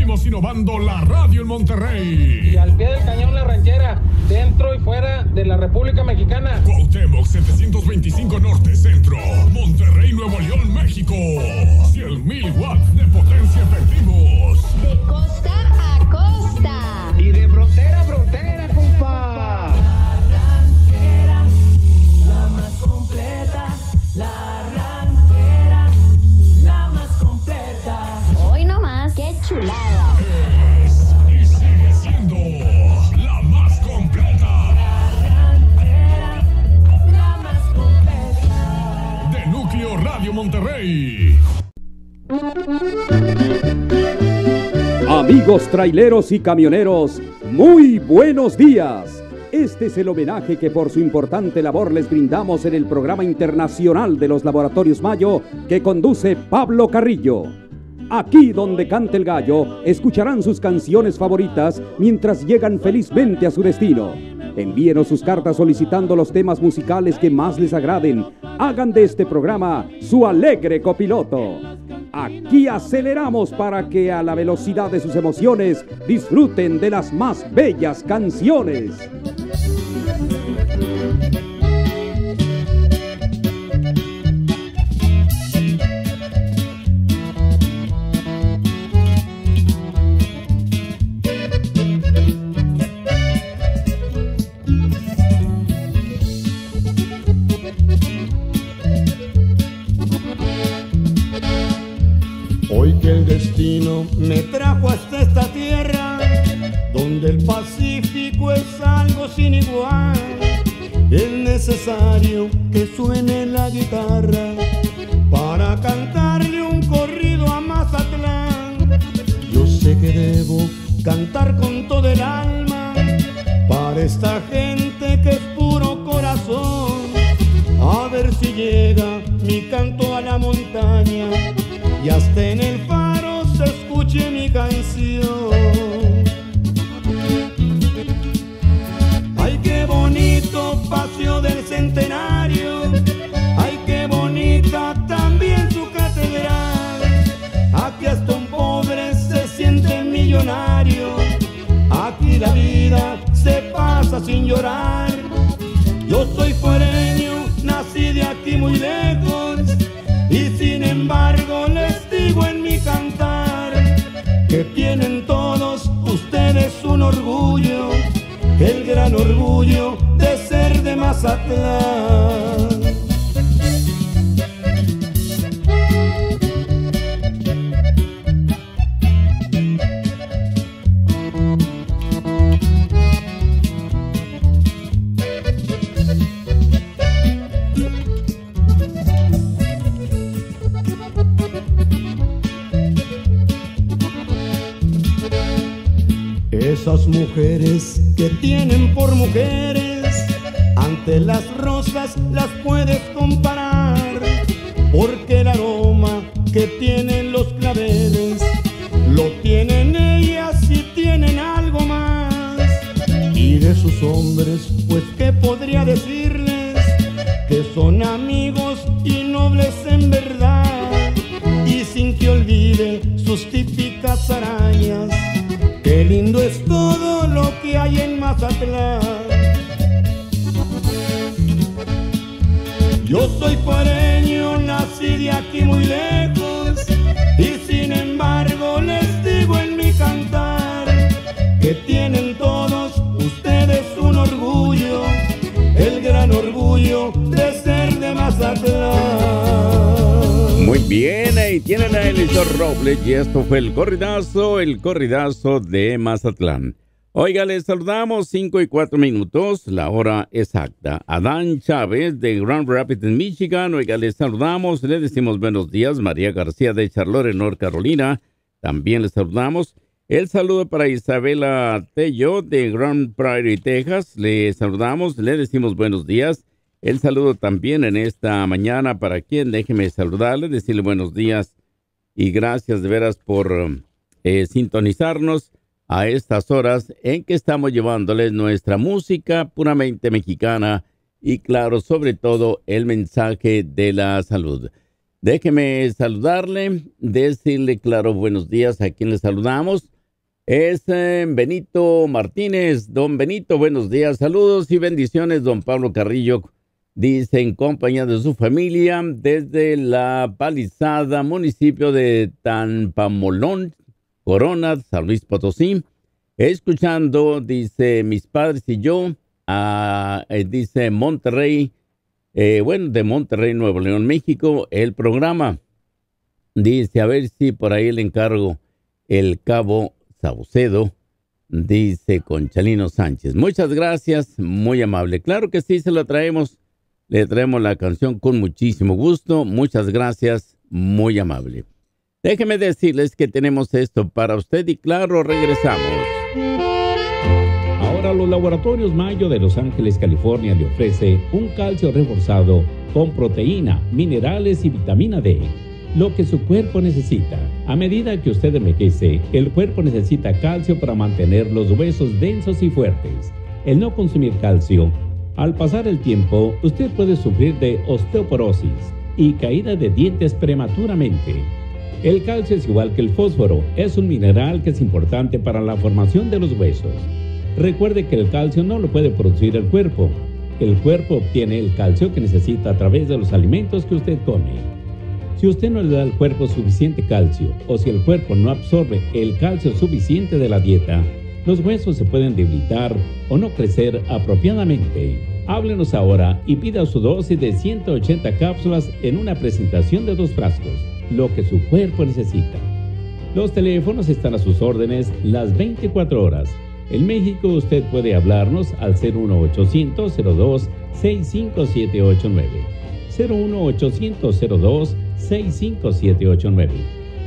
Seguimos innovando la radio en Monterrey. Y al pie del cañón la ranchera, dentro y fuera de la República Mexicana. Cuauhtémoc 725 Norte Centro. Monterrey, Nuevo León, México. 100.000 watts de potencia efectivos. De costa a costa. Y de frontera a frontera, compa. La más completa, la y sigue siendo la más completa. La más completa. De Núcleo Radio Monterrey. Amigos traileros y camioneros, muy buenos días. Este es el homenaje que por su importante labor les brindamos en el programa internacional de los Laboratorios Mayo que conduce Pablo Carrillo. Aquí donde cante el gallo, escucharán sus canciones favoritas mientras llegan felizmente a su destino. Envíenos sus cartas solicitando los temas musicales que más les agraden. Hagan de este programa su alegre copiloto. Aquí aceleramos para que a la velocidad de sus emociones disfruten de las más bellas canciones. que suene la guitarra para cantarle un corrido a Mazatlán. Yo sé que debo cantar con todo el alma para esta gente que es puro corazón. A ver si llega mi canto a la montaña y hasta en el Yo soy foreño, nací de aquí muy lejos y sin embargo les digo en mi cantar que tienen todos ustedes un orgullo, el gran orgullo de ser de Mazatlán. Esto fue el corridazo, el corridazo de Mazatlán. Oiga, les saludamos 5 y 4 minutos, la hora exacta. Adán Chávez de Grand Rapids, Michigan. Oiga, les saludamos, le decimos buenos días. María García de Charlotte, en North Carolina. También les saludamos. El saludo para Isabela Tello de Grand Prairie, Texas. Le saludamos, le decimos buenos días. El saludo también en esta mañana para quien déjeme saludarle, decirle buenos días y gracias de veras por eh, sintonizarnos a estas horas en que estamos llevándoles nuestra música puramente mexicana y claro, sobre todo el mensaje de la salud. Déjeme saludarle, decirle claro buenos días a quien le saludamos. Es eh, Benito Martínez. Don Benito, buenos días, saludos y bendiciones, don Pablo Carrillo dice en compañía de su familia desde la palizada municipio de Tanpamolón, Corona, San Luis Potosí, escuchando, dice, mis padres y yo, eh, dice Monterrey, eh, bueno, de Monterrey, Nuevo León, México, el programa. Dice, a ver si por ahí le encargo el cabo Saucedo, dice Conchalino Sánchez. Muchas gracias, muy amable. Claro que sí, se lo traemos le traemos la canción con muchísimo gusto. Muchas gracias, muy amable. Déjeme decirles que tenemos esto para usted y claro, regresamos. Ahora los laboratorios Mayo de Los Ángeles, California le ofrece un calcio reforzado con proteína, minerales y vitamina D. Lo que su cuerpo necesita. A medida que usted envejece, el cuerpo necesita calcio para mantener los huesos densos y fuertes. El no consumir calcio al pasar el tiempo, usted puede sufrir de osteoporosis y caída de dientes prematuramente. El calcio es igual que el fósforo, es un mineral que es importante para la formación de los huesos. Recuerde que el calcio no lo puede producir el cuerpo. El cuerpo obtiene el calcio que necesita a través de los alimentos que usted come. Si usted no le da al cuerpo suficiente calcio o si el cuerpo no absorbe el calcio suficiente de la dieta, los huesos se pueden debilitar o no crecer apropiadamente. Háblenos ahora y pida su dosis de 180 cápsulas en una presentación de dos frascos, lo que su cuerpo necesita. Los teléfonos están a sus órdenes las 24 horas. En México usted puede hablarnos al 01800 65789 01800 65789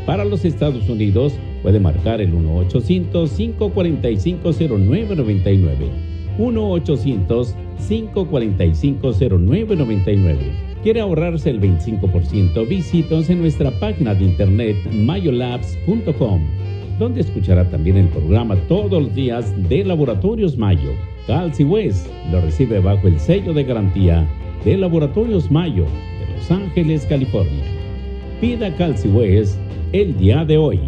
Para los Estados Unidos puede marcar el 1-800-545-0999. 1-800-545-0999. ¿Quiere ahorrarse el 25%? Visítanos en nuestra página de internet mayolabs.com, donde escuchará también el programa todos los días de Laboratorios Mayo. Calci West lo recibe bajo el sello de garantía de Laboratorios Mayo de Los Ángeles, California. Pida Calci West el día de hoy.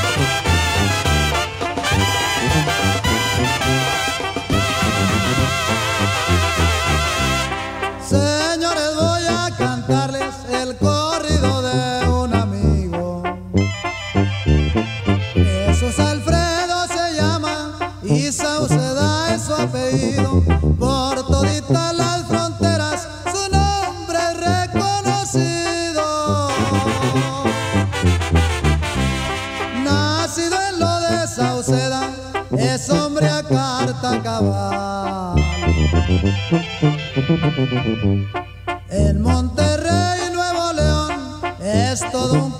Thank you. Es hombre a carta cabal. En Monterrey, Nuevo León, es todo un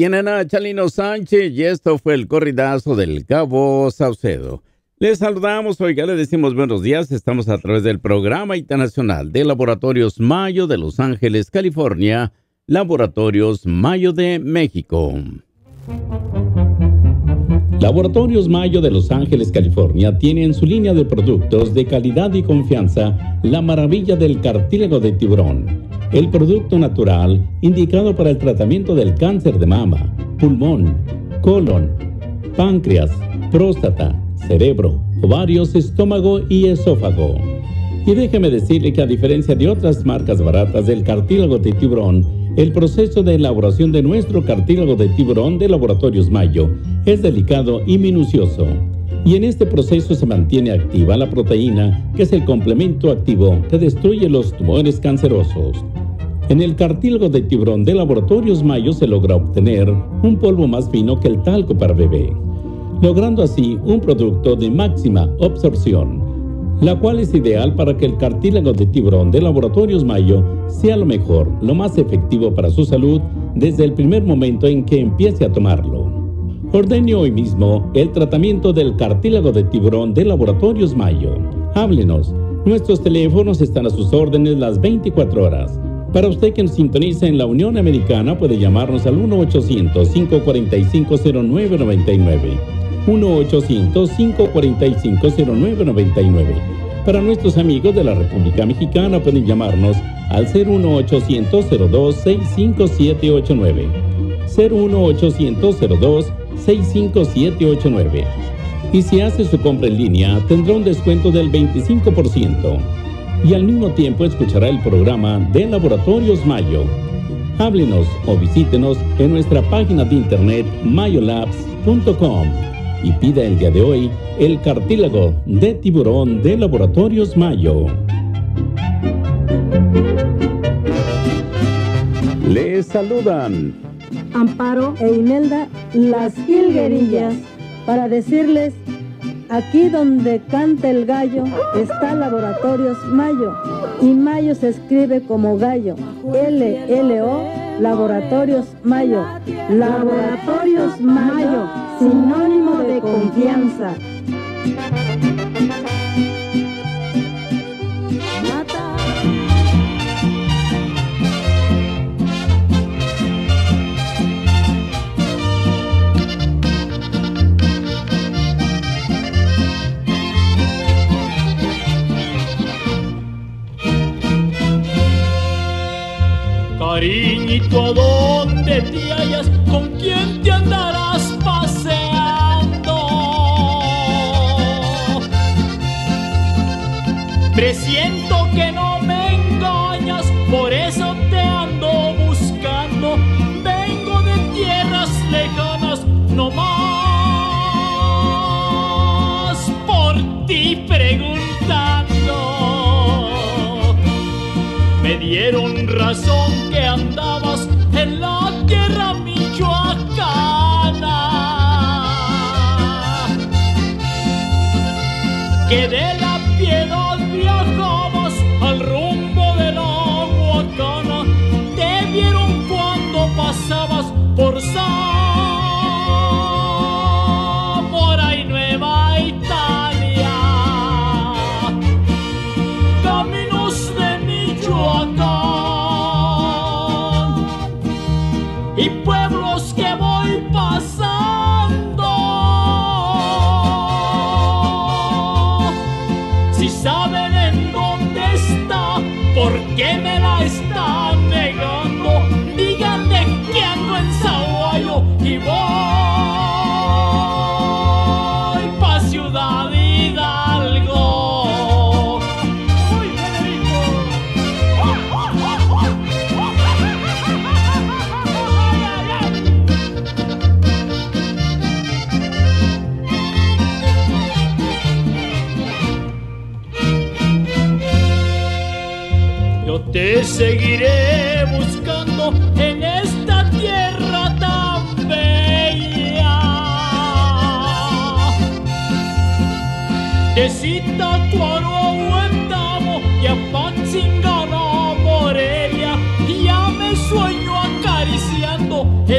bien, ahí tienen a Chalino Sánchez y esto fue el corridazo del Cabo Saucedo. Les saludamos, oiga, le decimos buenos días. Estamos a través del programa internacional de Laboratorios Mayo de Los Ángeles, California, Laboratorios Mayo de México. Laboratorios Mayo de Los Ángeles, California, tiene en su línea de productos de calidad y confianza la maravilla del cartílago de tiburón, el producto natural indicado para el tratamiento del cáncer de mama, pulmón, colon, páncreas, próstata, cerebro, ovarios, estómago y esófago. Y déjeme decirle que a diferencia de otras marcas baratas del cartílago de tiburón, el proceso de elaboración de nuestro cartílago de tiburón de Laboratorios Mayo es delicado y minucioso. Y en este proceso se mantiene activa la proteína, que es el complemento activo que destruye los tumores cancerosos. En el cartílago de tiburón de Laboratorios Mayo se logra obtener un polvo más fino que el talco para bebé, logrando así un producto de máxima absorción la cual es ideal para que el cartílago de tiburón de Laboratorios Mayo sea lo mejor, lo más efectivo para su salud desde el primer momento en que empiece a tomarlo. Ordene hoy mismo el tratamiento del cartílago de tiburón de Laboratorios Mayo. Háblenos. Nuestros teléfonos están a sus órdenes las 24 horas. Para usted que nos sintoniza en la Unión Americana puede llamarnos al 1-800-545-0999. 1-800-545-0999. Para nuestros amigos de la República Mexicana pueden llamarnos al 01800-02-65789. 01800-02-65789. Y si hace su compra en línea, tendrá un descuento del 25%. Y al mismo tiempo escuchará el programa de Laboratorios Mayo. Háblenos o visítenos en nuestra página de internet mayolabs.com y pida el día de hoy el cartílago de tiburón de Laboratorios Mayo. Les saludan Amparo e Imelda Las Hilguerillas para decirles aquí donde canta el gallo está Laboratorios Mayo Y Mayo se escribe como gallo. L-L-O, Laboratorios Mayo. Laboratorios Mayo, sinónimo de confianza. Cariñito, ¿a dónde te hallas? ¿Con dieron razón que andabas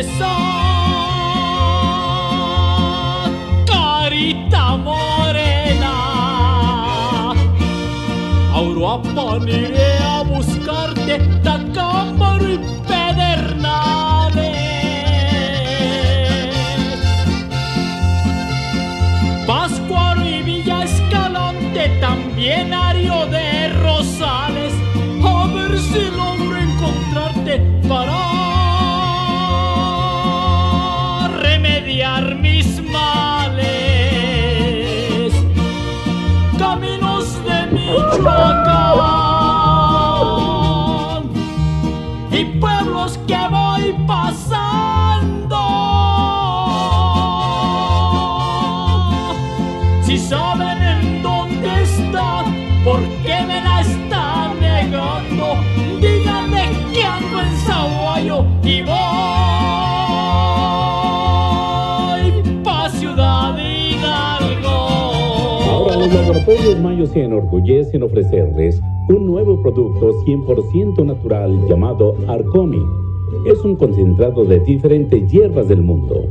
esa carita morena. Iré a me laboratorios Mayo se enorgullecen ofrecerles un nuevo producto 100% natural llamado Arcomic. Es un concentrado de diferentes hierbas del mundo.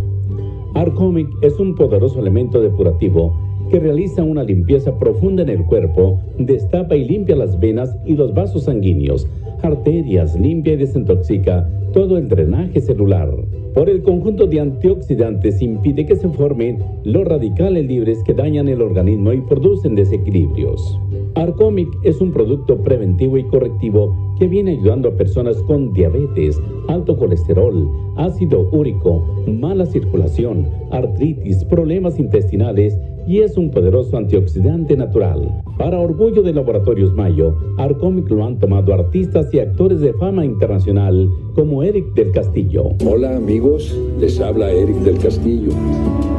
Arcomic es un poderoso elemento depurativo que realiza una limpieza profunda en el cuerpo, destapa y limpia las venas y los vasos sanguíneos, arterias, limpia y desintoxica todo el drenaje celular. Por el conjunto de antioxidantes impide que se formen los radicales libres que dañan el organismo y producen desequilibrios. Arcomic es un producto preventivo y correctivo que viene ayudando a personas con diabetes, alto colesterol, ácido úrico, mala circulación, artritis, problemas intestinales y es un poderoso antioxidante natural. Para orgullo de Laboratorios Mayo, Arcomic lo han tomado artistas y actores de fama internacional como Eric del Castillo. Hola amigos, les habla Eric del Castillo.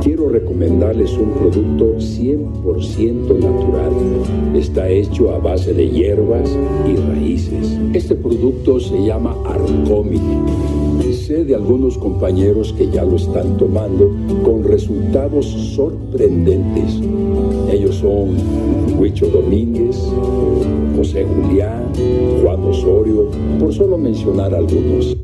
Quiero recomendarles un producto 100% natural. Está hecho a base de hierbas y raíces. Este producto se llama Arcomic. sé de algunos compañeros que ya lo están tomando con resultados sorprendentes. Ellos son Huicho Domínguez, José Julián, Juan Osorio, por solo mencionar algunos.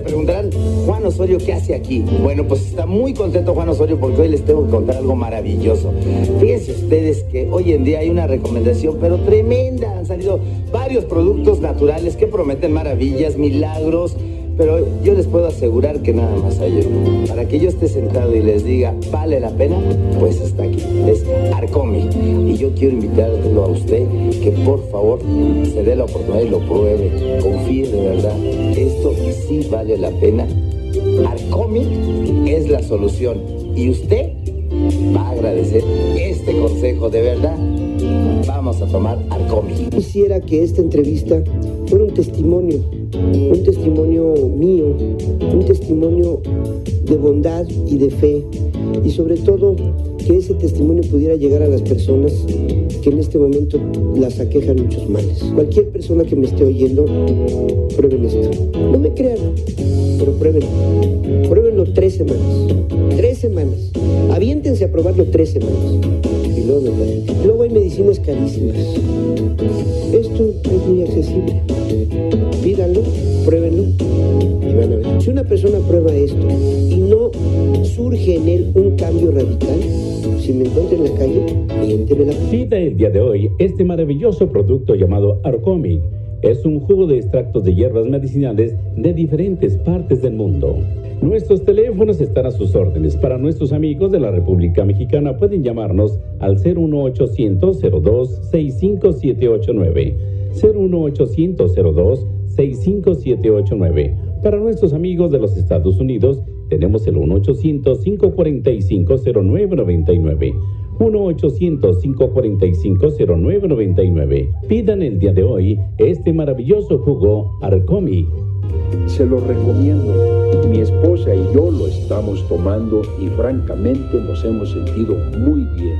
Preguntarán, Juan Osorio, ¿qué hace aquí? Bueno, pues está muy contento Juan Osorio porque hoy les tengo que contar algo maravilloso. Fíjense ustedes que hoy en día hay una recomendación, pero tremenda. Han salido varios productos naturales que prometen maravillas, milagros. Pero yo les puedo asegurar que nada más hay. Para que yo esté sentado y les diga, ¿vale la pena? Pues está aquí. Es Arcomi. Y yo quiero invitarlo a usted que por favor se dé la oportunidad y lo pruebe. Confíe de verdad. Esto sí vale la pena. Arcomi es la solución. Y usted va a agradecer este consejo de verdad. Vamos a tomar Arcomi. Quisiera que esta entrevista fuera un testimonio, un testimonio mío, un testimonio de bondad y de fe, y sobre todo que ese testimonio pudiera llegar a las personas que en este momento las aquejan muchos males. Cualquier persona que me esté oyendo, prueben esto. No me crean, pero pruébenlo. Pruébenlo tres semanas. Tres semanas. Aviéntense a probarlo tres semanas. Y luego, luego hay medicinas carísimas. Esto es muy accesible. Pídanlo, pruébenlo y van a ver. Si una persona prueba esto y no surge en él un cambio radical, si me encuentro en la calle, la Pida el día de hoy este maravilloso producto llamado Arcomic. Es un jugo de extractos de hierbas medicinales de diferentes partes del mundo. Nuestros teléfonos están a sus órdenes. Para nuestros amigos de la República Mexicana pueden llamarnos al 01800 02 65789. 01800 02 65789. Para nuestros amigos de los Estados Unidos tenemos el 1-800-545-0999. 1-800-545-0999. Pidan el día de hoy este maravilloso jugo Arcomi. Se lo recomiendo. Mi esposa y yo lo estamos tomando y francamente nos hemos sentido muy bien.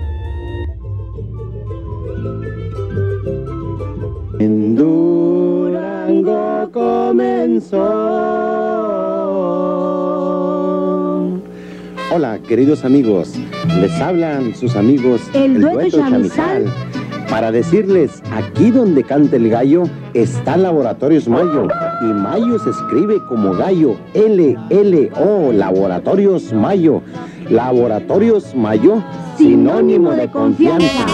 En Comenzó. Hola, queridos amigos. Les hablan sus amigos El dueto Chamizal. para decirles, aquí donde canta el gallo está Laboratorios Mayo y Mayo se escribe como gallo, L-L-O, Laboratorios Mayo. Laboratorios Mayo, sinónimo de confianza.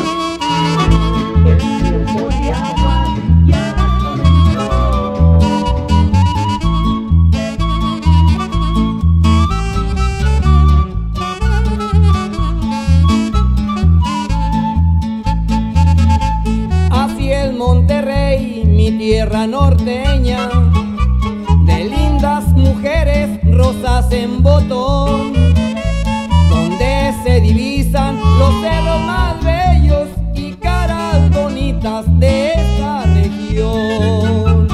Norteña, de lindas mujeres rosas en botón, donde se divisan los cerros más bellos y caras bonitas de esta región.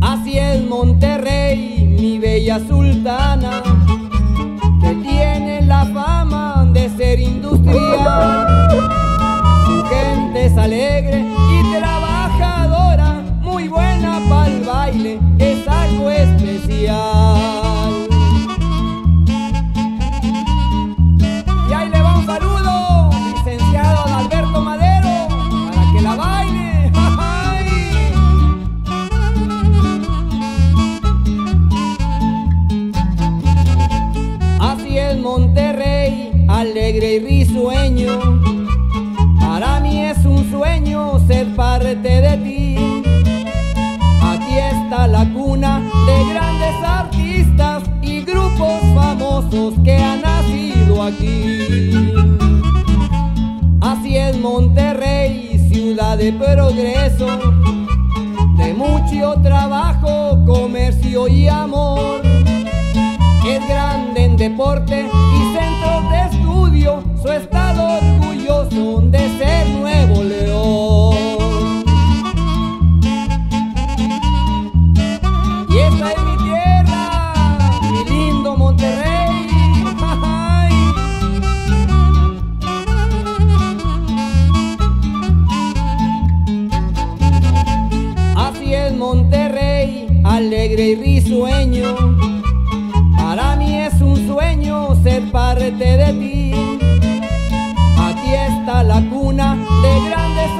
Así es Monterrey, mi bella sultana, que tiene la fama de ser industrial. Su gente es alegre aquí. Así es Monterrey, ciudad de progreso, de mucho trabajo, comercio y amor. Es grande en deporte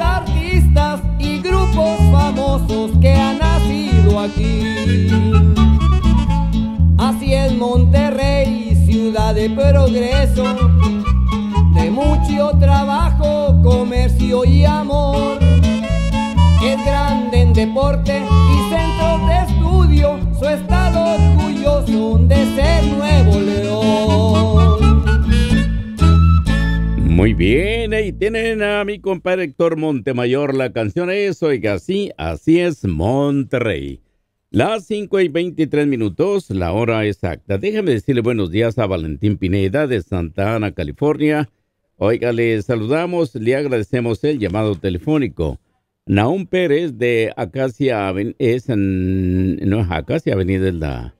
artistas y grupos famosos que han nacido aquí. Así es Monterrey, ciudad de progreso, de mucho trabajo, comercio y amor. Es grande en deporte y centros de estudio, su estado orgulloso de ser Nuevo Muy bien, ahí tienen a mi compadre Héctor Montemayor. La canción es, oiga, así, así es Monterrey. Las 5 y 23 minutos, la hora exacta. Déjame decirle buenos días a Valentín Pineda de Santa Ana, California. Oiga, le saludamos, le agradecemos el llamado telefónico. Naum Pérez de Acacia es en, no es Acacia Avenida, es la,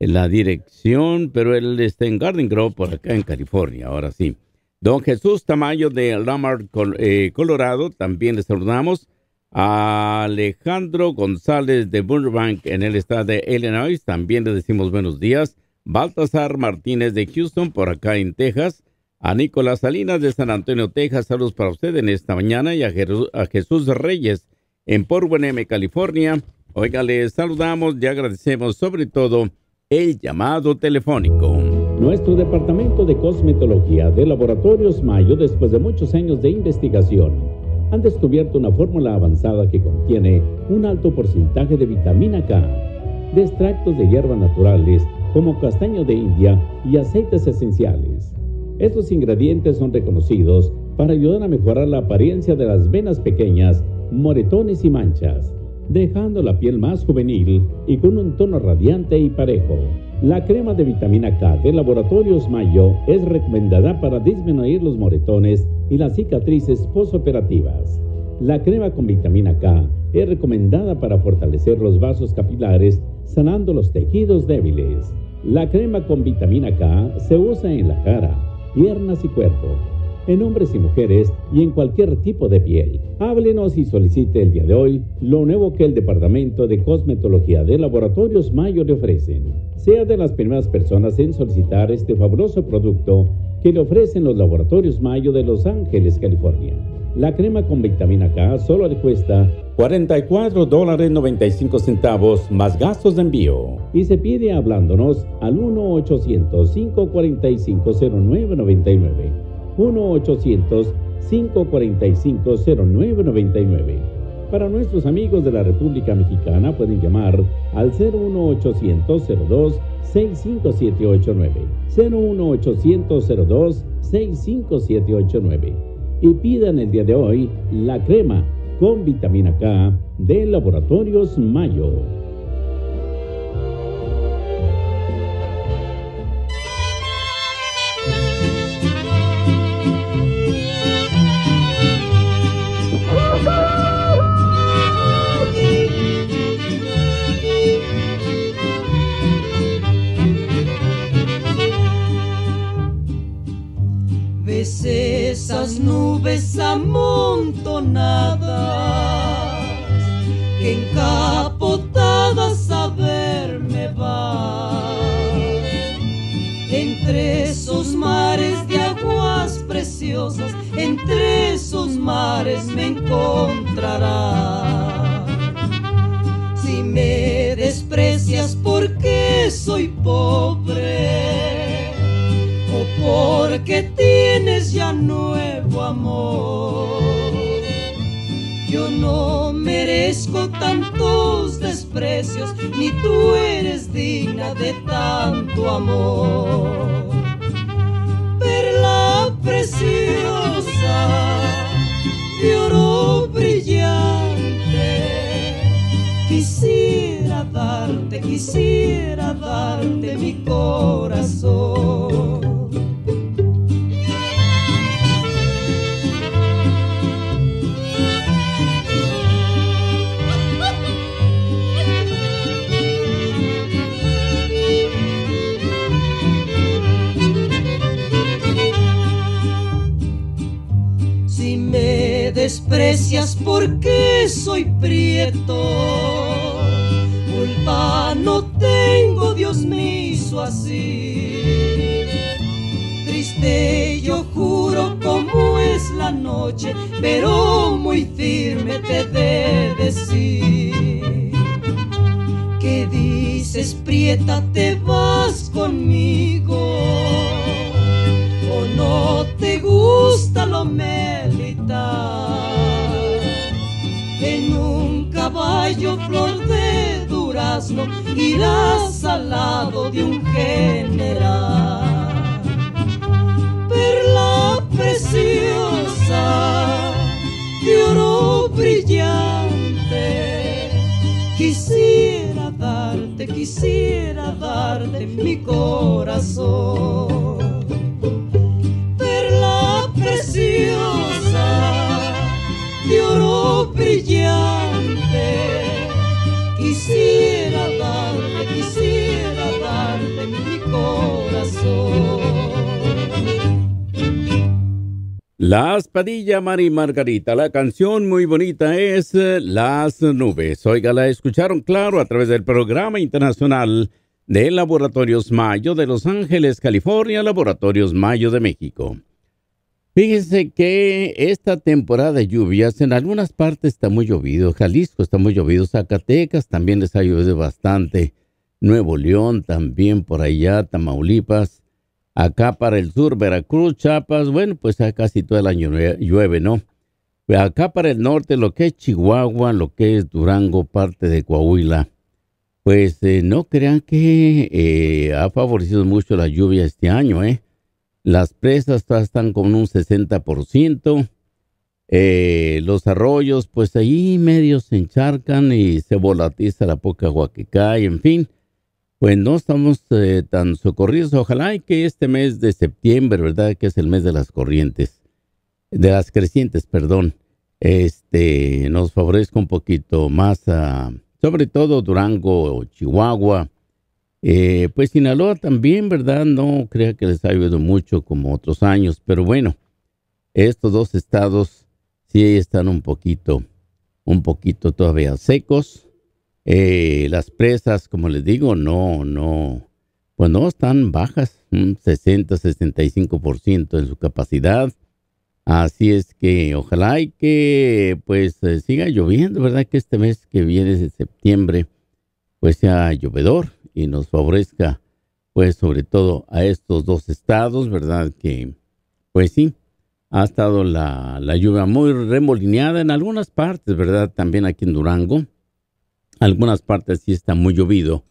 en la dirección, pero él está en Garden Grove, por acá en California, ahora sí. Don Jesús Tamayo de Lamar, eh, Colorado, también le saludamos. A Alejandro González de Burbank en el estado de Illinois, también le decimos buenos días. Baltasar Martínez de Houston, por acá en Texas. A Nicolás Salinas de San Antonio, Texas, saludos para usted en esta mañana. Y a, Jesús Reyes en Port Bueneme, California. Oiga, le saludamos y agradecemos sobre todo el llamado telefónico. Nuestro departamento de cosmetología de Laboratorios Mayo, después de muchos años de investigación, han descubierto una fórmula avanzada que contiene un alto porcentaje de vitamina K, de extractos de hierbas naturales como castaño de India y aceites esenciales. Estos ingredientes son reconocidos para ayudar a mejorar la apariencia de las venas pequeñas, moretones y manchas, dejando la piel más juvenil y con un tono radiante y parejo. La crema de vitamina K de Laboratorios Mayo es recomendada para disminuir los moretones y las cicatrices postoperativas. La crema con vitamina K es recomendada para fortalecer los vasos capilares, sanando los tejidos débiles. La crema con vitamina K se usa en la cara, piernas y cuerpo, en hombres y mujeres y en cualquier tipo de piel. Háblenos y solicite el día de hoy lo nuevo que el Departamento de Cosmetología de Laboratorios Mayo le ofrecen. Sea de las primeras personas en solicitar este fabuloso producto que le ofrecen los Laboratorios Mayo de Los Ángeles, California. La crema con vitamina K solo le cuesta 44 dólares 95 centavos más gastos de envío. Y se pide hablándonos al 1-800-545-0999. 1-800-545-0999. Para nuestros amigos de la República Mexicana pueden llamar al 01800-02-65789. 01800-02-65789. Y pidan el día de hoy la crema con vitamina K de Laboratorios Mayo. Esas nubes amontonadas que encapotadas a verme van. Entre esos mares de aguas preciosas, entre esos mares me encontrarás. Si me desprecias porque soy pobre porque tienes ya nuevo amor. Yo no merezco tantos desprecios, ni tú eres digna de tanto amor. Perla preciosa, de oro brillante, quisiera darte, quisiera darte mi corazón. Desprecias porque soy prieto, culpa no tengo, Dios me hizo así. triste, yo juro como es la noche, pero muy firme te de decir. Que dices, Prieta, te vas conmigo, o no te gusta lo militar. Caballo flor de durazno irás al lado de un general. Perla preciosa de oro brillante, quisiera darte, quisiera darte mi corazón. Las Padilla Mari Margarita, la canción muy bonita es eh, Las Nubes. Oiga, la escucharon claro a través del programa internacional de Laboratorios Mayo de Los Ángeles, California, Laboratorios Mayo de México. Fíjense que esta temporada de lluvias en algunas partes está muy llovido. Jalisco está muy llovido. Zacatecas también les ha llovido bastante. Nuevo León también por allá. Tamaulipas. Acá para el sur, Veracruz, Chiapas. Bueno, pues casi todo el año llueve, ¿no? Acá para el norte, lo que es Chihuahua, lo que es Durango, parte de Coahuila. Pues eh, no crean que eh, ha favorecido mucho la lluvia este año, ¿eh? Las presas están con un 60%. Eh, los arroyos, pues ahí medio se encharcan y se volatiza la poca agua que cae, en fin. Pues no estamos eh, tan socorridos. Ojalá y que este mes de septiembre, ¿verdad? Que es el mes de las corrientes, de las crecientes, perdón, este, nos favorezca un poquito más, sobre todo Durango, Chihuahua, eh, pues Sinaloa también, ¿verdad? No crea que les ha ayudado mucho como otros años, pero bueno, estos dos estados sí están un poquito, un poquito todavía secos. Eh, las presas, como les digo, no, no, pues no están bajas, un 60, 65% en su capacidad. Así es que ojalá y que pues eh, siga lloviendo, ¿verdad? Que este mes que viene de septiembre pues sea llovedor y nos favorezca, pues sobre todo a estos dos estados, ¿verdad? Que, pues sí, ha estado la, la lluvia muy remolineada en algunas partes, ¿verdad? También aquí en Durango. Algunas partes sí está muy llovido,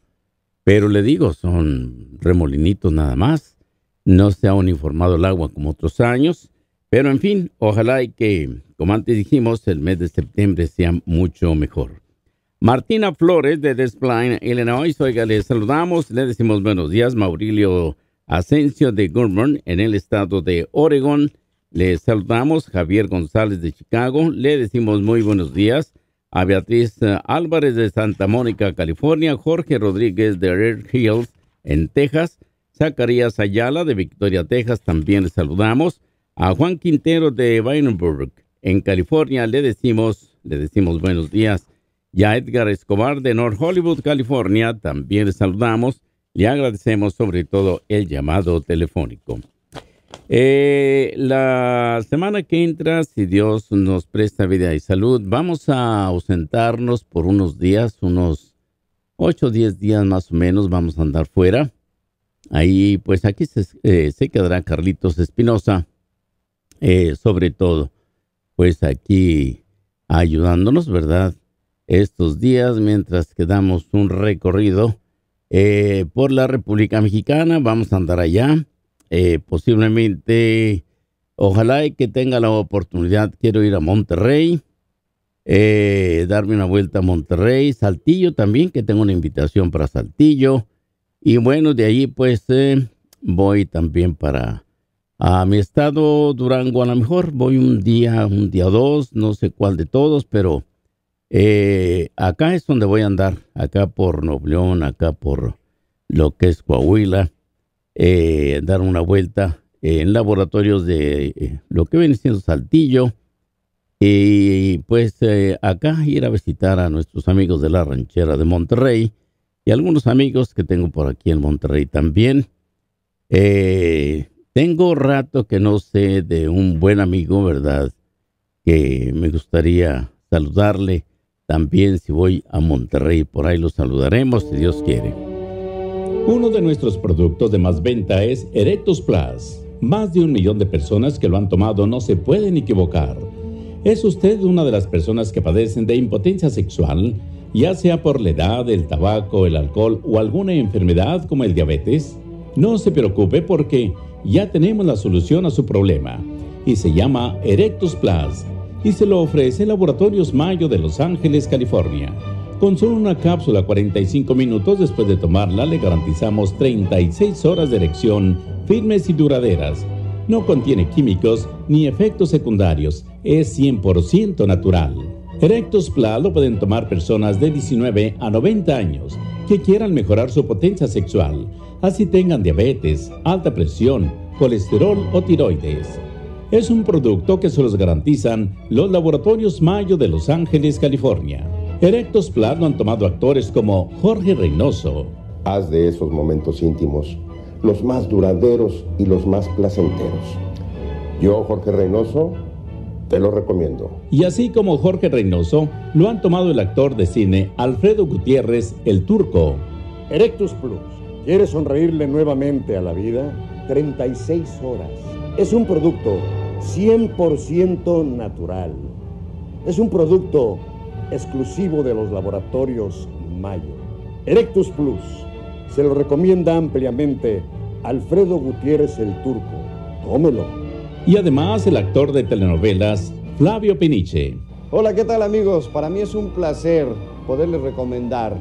pero le digo, son remolinitos nada más. No se ha uniformado el agua como otros años, pero en fin, ojalá y que, como antes dijimos, el mes de septiembre sea mucho mejor. Martina Flores de Des Plaines, Illinois. Oiga, le saludamos, le decimos buenos días. Maurilio Asensio de Goodburn en el estado de Oregon. Le saludamos. Javier González de Chicago. Le decimos muy buenos días. A Beatriz eh, Álvarez de Santa Mónica, California. Jorge Rodríguez de Red Hills en Texas. Zacarías Ayala de Victoria, Texas. También le saludamos. A Juan Quintero de Weinberg en California. Le decimos, le decimos buenos días. Y a Edgar Escobar de North Hollywood, California, también le saludamos y agradecemos sobre todo el llamado telefónico. Eh, la semana que entra, si Dios nos presta vida y salud, vamos a ausentarnos por unos días, unos 8 o 10 días más o menos, vamos a andar fuera. Ahí, pues aquí se, eh, quedará Carlitos Espinosa, eh, sobre todo, pues aquí ayudándonos, ¿verdad? estos días mientras que damos un recorrido por la República Mexicana. Vamos a andar allá. Eh, posiblemente, ojalá y que tenga la oportunidad, quiero ir a Monterrey, eh, darme una vuelta a Monterrey, Saltillo también, que tengo una invitación para Saltillo. Y bueno, de ahí pues voy también para a mi estado Durango. A lo mejor voy un día, un día dos, no sé cuál de todos, pero eh, acá es donde voy a andar, acá por Nobleón, acá por lo que es Coahuila, eh, dar una vuelta en laboratorios de eh, lo que viene siendo Saltillo. Y pues acá ir a visitar a nuestros amigos de la ranchera de Monterrey y algunos amigos que tengo por aquí en Monterrey también. Tengo rato que no sé de un buen amigo, ¿verdad? Que me gustaría saludarle. También si voy a Monterrey, por ahí lo saludaremos si Dios quiere. Uno de nuestros productos de más venta es Erectus Plus. Más de un millón de personas que lo han tomado no se pueden equivocar. ¿Es usted una de las personas que padecen de impotencia sexual, ya sea por la edad, el tabaco, el alcohol o alguna enfermedad como el diabetes? No se preocupe porque ya tenemos la solución a su problema y se llama Erectus Plus y se lo ofrece Laboratorios Mayo de Los Ángeles, California. Con solo una cápsula 45 minutos después de tomarla le garantizamos 36 horas de erección firmes y duraderas. No contiene químicos ni efectos secundarios, es 100% natural. Erectus Plus lo pueden tomar personas de 19 a 90 años que quieran mejorar su potencia sexual así tengan diabetes, alta presión, colesterol o tiroides. Es un producto que se los garantizan los laboratorios Mayo de Los Ángeles, California. Erectos Plus lo han tomado actores como Jorge Reynoso. Haz de esos momentos íntimos los más duraderos y los más placenteros. Yo, Jorge Reynoso, te lo recomiendo. Y así como Jorge Reynoso, lo han tomado el actor de cine Alfredo Gutiérrez, el turco. Erectus Plus ¿Quieres sonreírle nuevamente a la vida? 36 horas. Es un producto 100% natural. Es un producto exclusivo de los laboratorios Mayo. Erectus Plus. Se lo recomienda ampliamente Alfredo Gutiérrez el Turco. Tómelo. Y además el actor de telenovelas Flavio Peniche. Hola, ¿qué tal amigos? Para mí es un placer poderles recomendar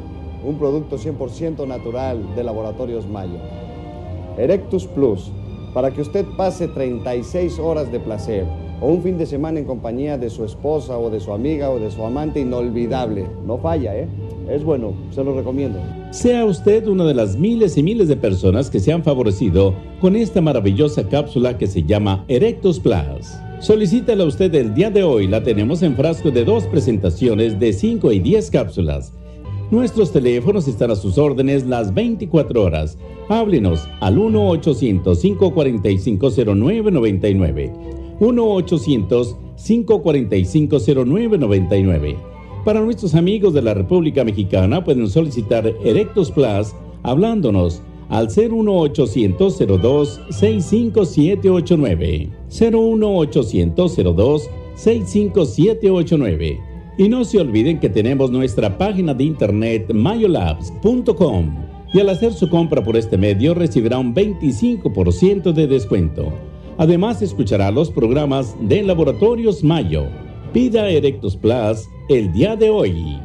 un producto 100% natural de Laboratorios Mayo. Erectus Plus, para que usted pase 36 horas de placer o un fin de semana en compañía de su esposa o de su amiga o de su amante inolvidable. No falla, ¿eh? Es bueno, se lo recomiendo. Sea usted una de las miles y miles de personas que se han favorecido con esta maravillosa cápsula que se llama Erectus Plus. Solicítela usted el día de hoy, la tenemos en frasco de dos presentaciones de 5 y 10 cápsulas. Nuestros teléfonos están a sus órdenes las 24 horas. Háblenos al 1-800-545-0999. 1-800-545-0999. Para nuestros amigos de la República Mexicana pueden solicitar Erectos Plus hablándonos al 01800-02-65789. 01800-02-65789 y no se olviden que tenemos nuestra página de internet mayolabs.com y al hacer su compra por este medio recibirá un 25% de descuento. Además escuchará los programas de Laboratorios Mayo. Pida Erectus Plus el día de hoy.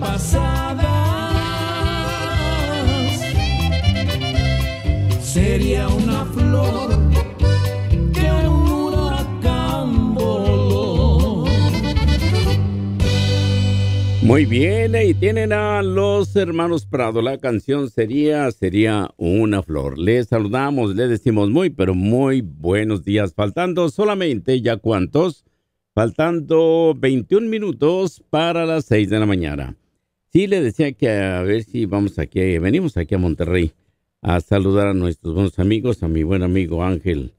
Pasadas. Sería una flor que un huracán. Muy bien, y tienen a los hermanos Prado. La canción sería, sería una flor. Les saludamos, les decimos muy, pero muy buenos días. Faltando solamente, ¿ya cuántos? Faltando 21 minutos para las 6 de la mañana. Sí, le decía que a ver si vamos aquí, venimos aquí a Monterrey a saludar a nuestros buenos amigos, a mi buen amigo Ángel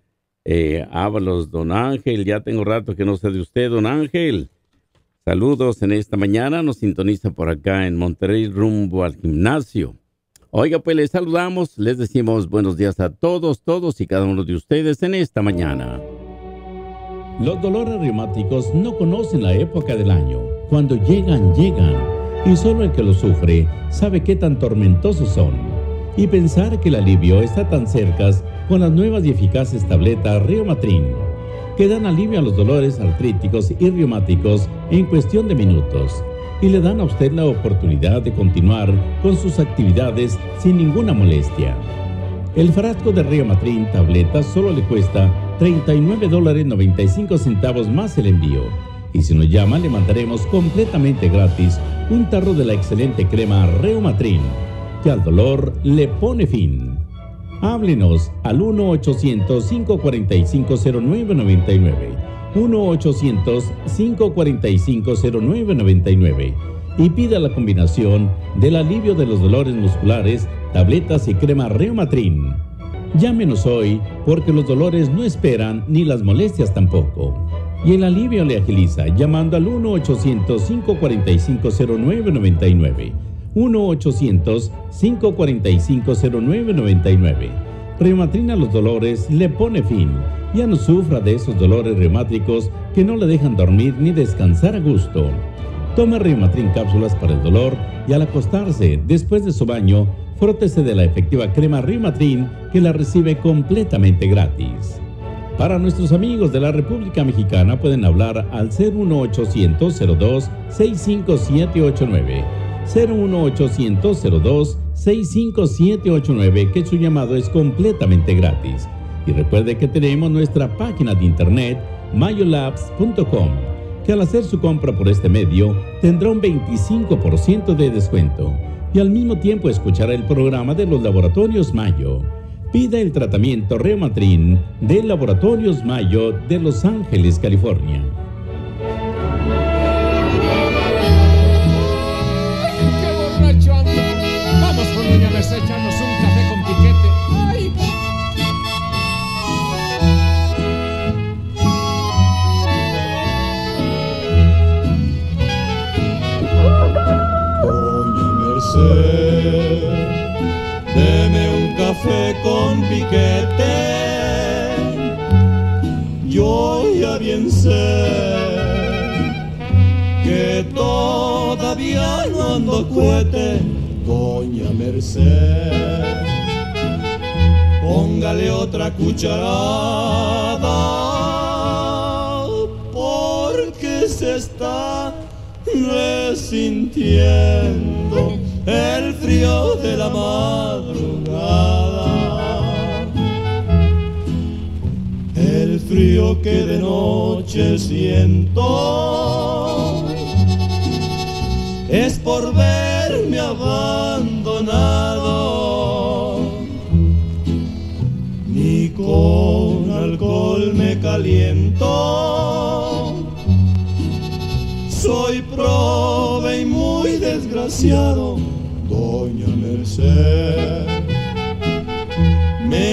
eh, Ábalos, don Ángel. Ya tengo rato que no sé de usted, don Ángel. Saludos en esta mañana, nos sintoniza por acá en Monterrey rumbo al gimnasio. Oiga, pues les saludamos, les decimos buenos días a todos, todos y cada uno de ustedes en esta mañana. Los dolores reumáticos no conocen la época del año. Cuando llegan, llegan. Y solo el que los sufre sabe qué tan tormentosos son. Y pensar que el alivio está tan cerca con las nuevas y eficaces tabletas Reumatrin, que dan alivio a los dolores artríticos y reumáticos en cuestión de minutos. Y le dan a usted la oportunidad de continuar con sus actividades sin ninguna molestia. El frasco de Reumatrin tabletas solo le cuesta 39 dólares 95 centavos más el envío. Y si nos llama, le mandaremos completamente gratis un tarro de la excelente crema Reumatrin, que al dolor le pone fin. Háblenos al 1-800-545-0999. 1-800-545-0999 y pida la combinación del alivio de los dolores musculares, tabletas y crema Reumatrin. Llámenos hoy porque los dolores no esperan ni las molestias tampoco. Y el alivio le agiliza llamando al 1-800-545-0999. 1-800-545-0999. Reumatrin a los dolores le pone fin. Ya no sufra de esos dolores reumáticos que no le dejan dormir ni descansar a gusto. Tome Reumatrin cápsulas para el dolor y al acostarse después de su baño, frótese de la efectiva crema Reumatrin que la recibe completamente gratis. Para nuestros amigos de la República Mexicana pueden hablar al 01800 02 65789. 01800 02 65789 que su llamado es completamente gratis. Y recuerde que tenemos nuestra página de internet mayolabs.com que al hacer su compra por este medio tendrá un 25% de descuento y al mismo tiempo escuchará el programa de los laboratorios Mayo. Pida el tratamiento Reumatrin de Laboratorios Mayo de Los Ángeles, California. Café con piquete. Yo ya bien sé que todavía no ando cohete, Doña Merced. Póngale otra cucharada porque se está resintiendo el frío de la madrugada. Frío que de noche siento es por verme abandonado. Ni con alcohol me caliento. Soy prove y muy desgraciado, doña Merced.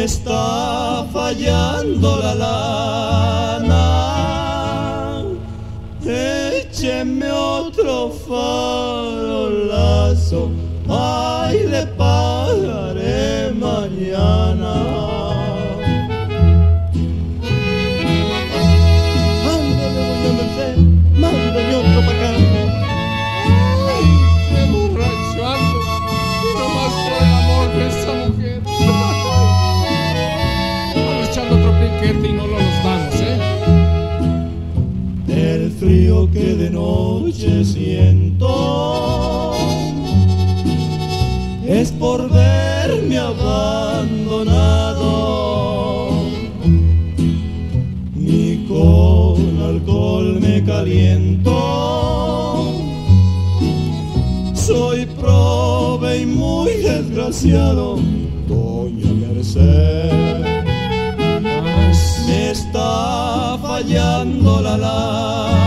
Está fallando la lana. Écheme otro farolazo. Ay, le pagaré noche siento es por verme abandonado. Ni con alcohol me caliento. Soy prove y muy desgraciado, doña Merced. Me está fallando la la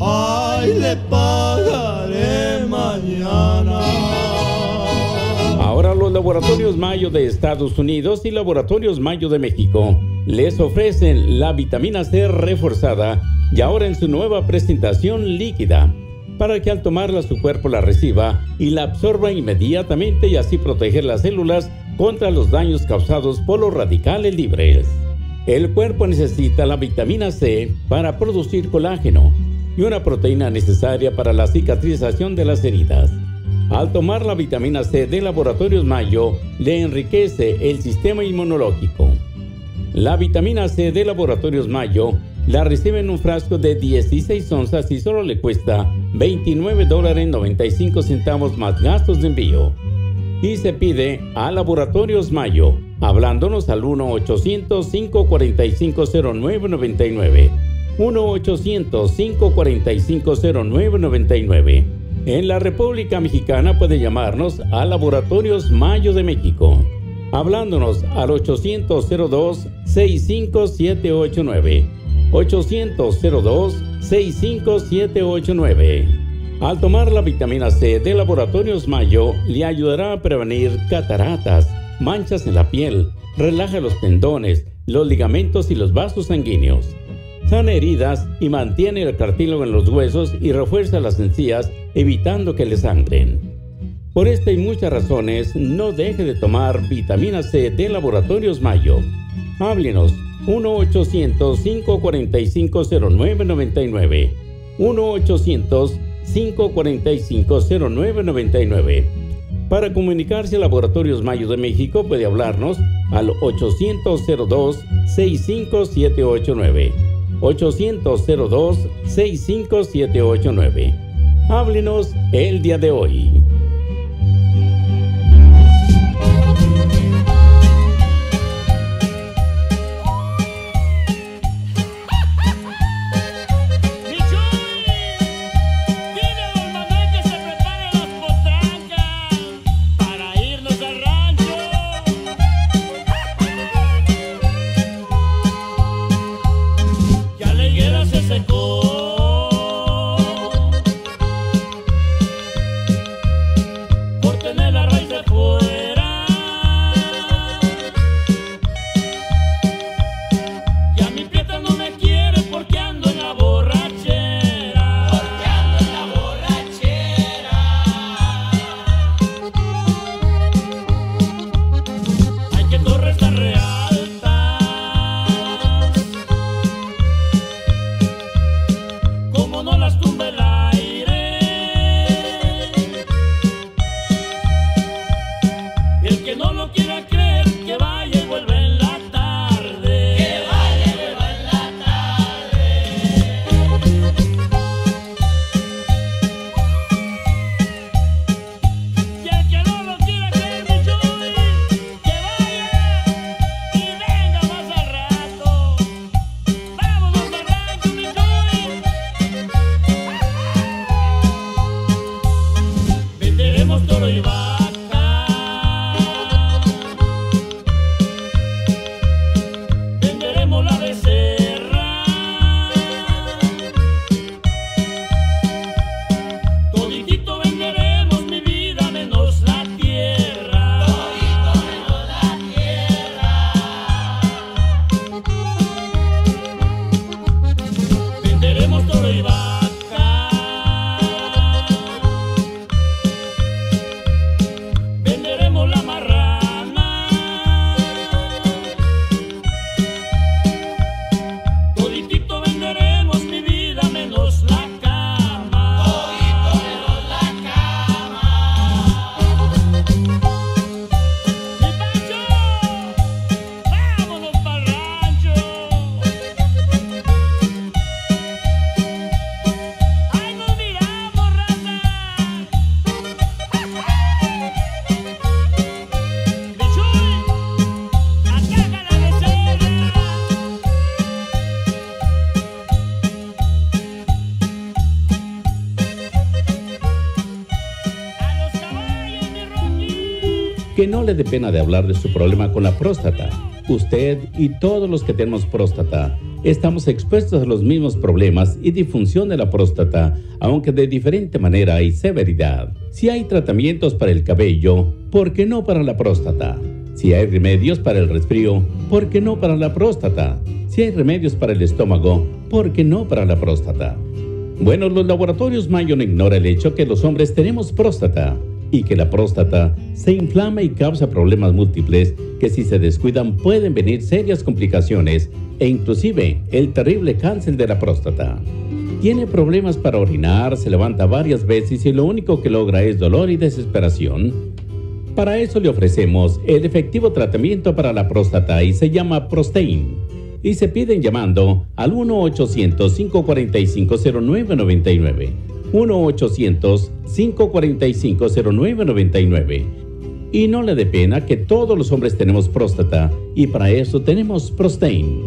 Ay, le pagaré mañana. Ahora los laboratorios Mayo de Estados Unidos y laboratorios Mayo de México les ofrecen la vitamina C reforzada y ahora en su nueva presentación líquida para que al tomarla su cuerpo la reciba y la absorba inmediatamente y así proteger las células contra los daños causados por los radicales libres. El cuerpo necesita la vitamina C para producir colágeno y una proteína necesaria para la cicatrización de las heridas. Al tomar la vitamina C de Laboratorios Mayo, le enriquece el sistema inmunológico. La vitamina C de Laboratorios Mayo la recibe en un frasco de 16 onzas y solo le cuesta 29 dólares 95 centavos más gastos de envío. Y se pide a Laboratorios Mayo, hablándonos al 1-800-545-0999. 1-800-545-0999. En la República Mexicana puede llamarnos a Laboratorios Mayo de México, hablándonos al 800-02-65789. 800-02-65789. Al tomar la vitamina C de Laboratorios Mayo, le ayudará a prevenir cataratas, manchas en la piel, relaja los tendones, los ligamentos y los vasos sanguíneos. Sana heridas y mantiene el cartílago en los huesos y refuerza las encías, evitando que le sangren. Por esta y muchas razones, no deje de tomar vitamina C de Laboratorios Mayo. Háblenos 1-800-545-0999. 1-800-545-0999. Para comunicarse a Laboratorios Mayo de México puede hablarnos al 800-02-65789. 800-02-65789. Háblenos el día de hoy. Dé pena de hablar de su problema con la próstata. Usted y todos los que tenemos próstata estamos expuestos a los mismos problemas y disfunción de la próstata, aunque de diferente manera y severidad. Si hay tratamientos para el cabello, ¿por qué no para la próstata? Si hay remedios para el resfrío, ¿por qué no para la próstata? Si hay remedios para el estómago, ¿por qué no para la próstata? Bueno, los laboratorios Mayo no ignora el hecho que los hombres tenemos próstata y que la próstata se inflama y causa problemas múltiples que si se descuidan pueden venir serias complicaciones e inclusive el terrible cáncer de la próstata. Tiene problemas para orinar, se levanta varias veces y lo único que logra es dolor y desesperación. Para eso le ofrecemos el efectivo tratamiento para la próstata y se llama Prostein. Y se piden llamando al 1-800-545-0999 1-800-545-0999. Y no le dé pena que todos los hombres tenemos próstata y para eso tenemos Prostein.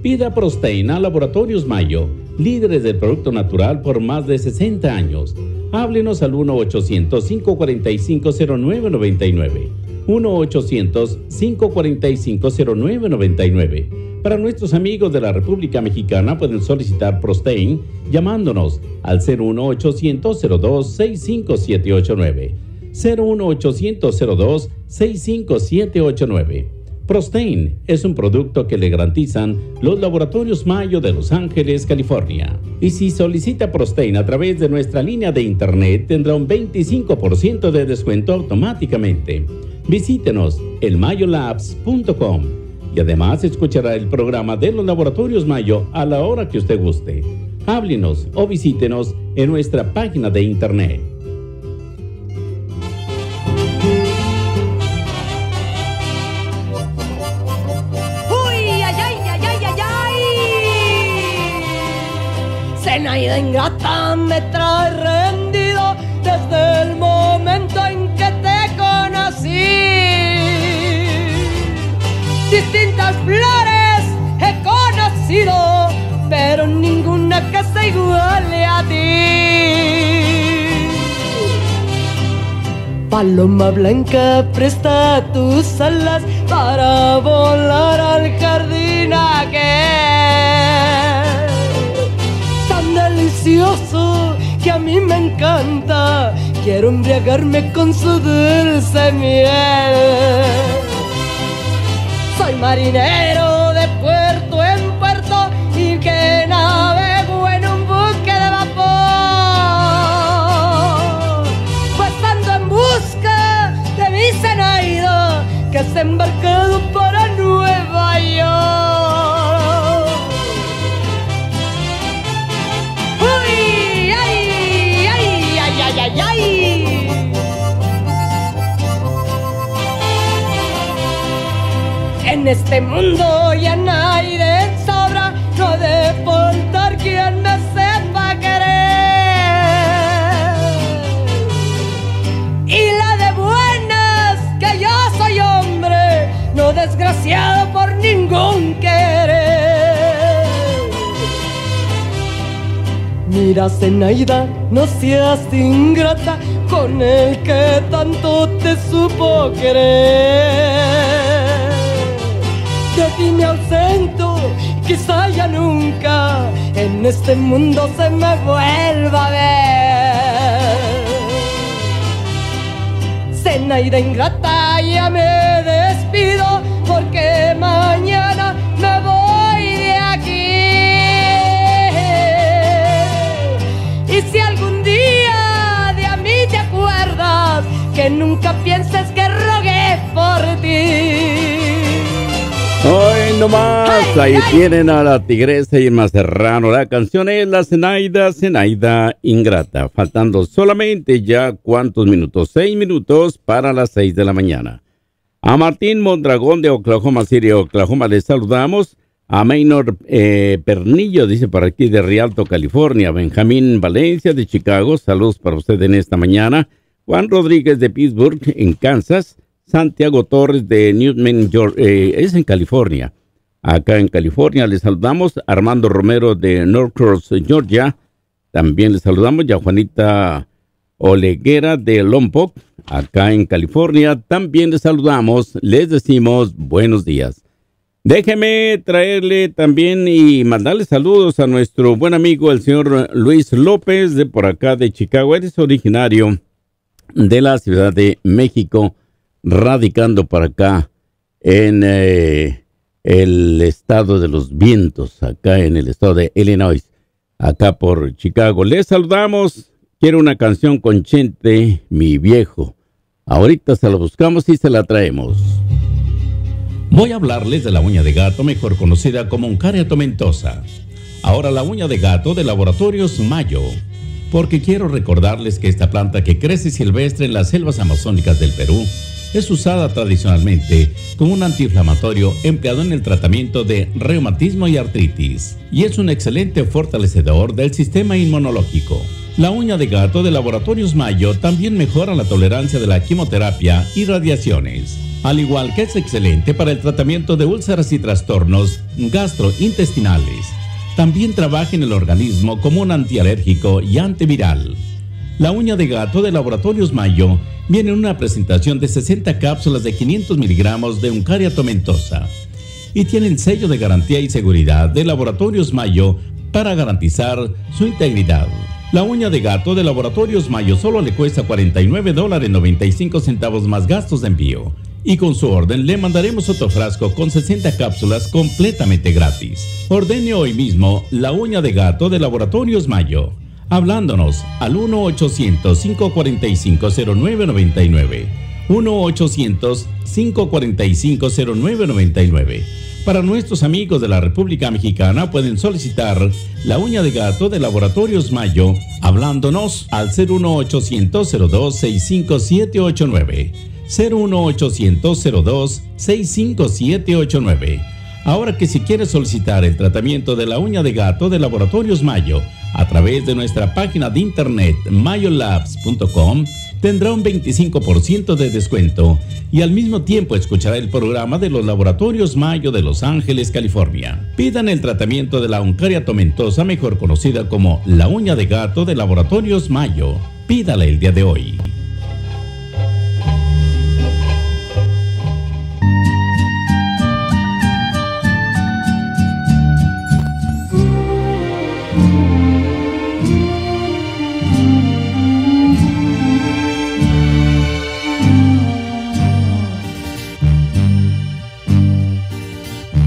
Pida Prostein a Laboratorios Mayo, líderes del producto natural por más de 60 años. Háblenos al 1-800-545-0999. 1-800-545-0999 para nuestros amigos de la República Mexicana pueden solicitar Prostein llamándonos al 01800-02-65789. 01800-02-65789. Prostein es un producto que le garantizan los laboratorios Mayo de Los Ángeles, California. Y si solicita Prostein a través de nuestra línea de internet, tendrá un 25% de descuento automáticamente. Visítenos elmayolabs.com y además escuchará el programa de los laboratorios Mayo a la hora que usted guste. Háblenos o visítenos en nuestra página de internet. Zenaida ingrata me trae rendido desde el momento en que te conocí distintas flores he conocido, pero ninguna que se iguale a ti. Paloma blanca, presta tus alas para volar al jardín aquel. Que a mí me encanta, quiero embriagarme con su dulce miel. Soy marinero de puerto en puerto y que navego en un buque de vapor. Pues ando en busca de mi Zenaida que se embarcado En este mundo ya nadie sobra, no de faltar quien me sepa querer. Y la de buenas, que yo soy hombre, no desgraciado por ningún querer. Mira, Zenaida, no seas ingrata con el que tanto te supo querer de ti me ausento, quizá ya nunca en este mundo se me vuelva a ver. Zenaida ingrata, ya me despido porque mañana me voy de aquí. Y si algún día de a mí te acuerdas, que nunca pienses que rogué por ti. Hoy nomás, ahí tienen a la tigresa Irma Serrano. La canción es La Zenaida, Zenaida Ingrata. Faltando solamente ya cuántos minutos, seis minutos para las seis de la mañana. A Martín Mondragón de Oklahoma City, Oklahoma, les saludamos. A Maynor eh, Pernillo, dice por aquí de Rialto, California. Benjamín Valencia de Chicago, saludos para usted en esta mañana. Juan Rodríguez de Pittsburgh, en Kansas. Santiago Torres de Newman, eh, es en California. Acá en California les saludamos. Armando Romero de Norcross, Georgia. También les saludamos. Ya Juanita Oleguera de Lompoc. acá en California, también les saludamos, les decimos buenos días. Déjeme traerle también y mandarle saludos a nuestro buen amigo el señor Luis López de por acá de Chicago. Él es originario de la Ciudad de México, radicando por acá en eh, el estado de los vientos, acá en el estado de Illinois, acá por Chicago. Les saludamos. Quiero una canción con Chente, mi viejo. Ahorita se la buscamos y se la traemos. Voy a hablarles de la uña de gato, mejor conocida como Uncaria tomentosa. Ahora la uña de gato de Laboratorios Mayo, porque quiero recordarles que esta planta que crece silvestre en las selvas amazónicas del Perú es usada tradicionalmente como un antiinflamatorio empleado en el tratamiento de reumatismo y artritis, y es un excelente fortalecedor del sistema inmunológico. La uña de gato de Laboratorios Mayo también mejora la tolerancia de la quimioterapia y radiaciones, al igual que es excelente para el tratamiento de úlceras y trastornos gastrointestinales. También trabaja en el organismo como un antialérgico y antiviral. La uña de gato de Laboratorios Mayo viene en una presentación de 60 cápsulas de 500 miligramos de Uncaria tomentosa y tiene el sello de garantía y seguridad de Laboratorios Mayo para garantizar su integridad. La uña de gato de Laboratorios Mayo solo le cuesta 49 dólares 95 centavos más gastos de envío. Y con su orden le mandaremos otro frasco con 60 cápsulas completamente gratis. Ordene hoy mismo la uña de gato de Laboratorios Mayo. Hablándonos al 1-800-545-0999. 1-800-545-0999. Para nuestros amigos de la República Mexicana pueden solicitar la uña de gato de Laboratorios Mayo hablándonos al 01800-02-65789. 01800-02-65789. Ahora que si quieres solicitar el tratamiento de la uña de gato de Laboratorios Mayo a través de nuestra página de internet mayolabs.com, tendrá un 25% de descuento y al mismo tiempo escuchará el programa de los Laboratorios Mayo de Los Ángeles, California. Pidan el tratamiento de la uncaria tomentosa, mejor conocida como la uña de gato de Laboratorios Mayo. Pídala el día de hoy.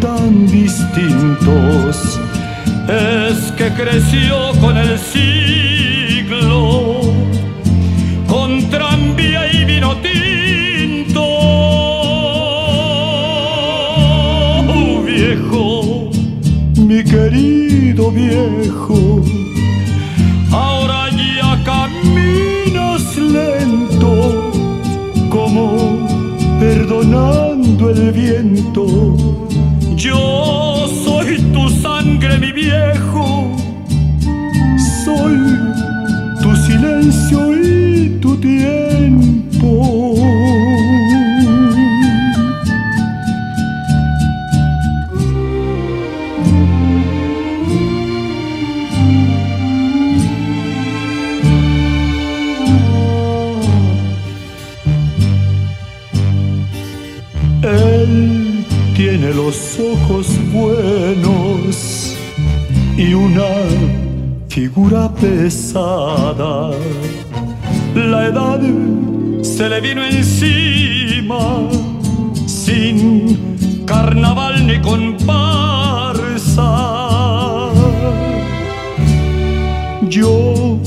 tan distintos. Es que creció con el siglo, con tranvía y vino tinto. Oh, viejo, mi querido viejo, ahora ya caminas lento, como perdonando el viento. Yo soy tu sangre, mi viejo. Pesada. La edad se le vino encima sin carnaval ni comparsa. Yo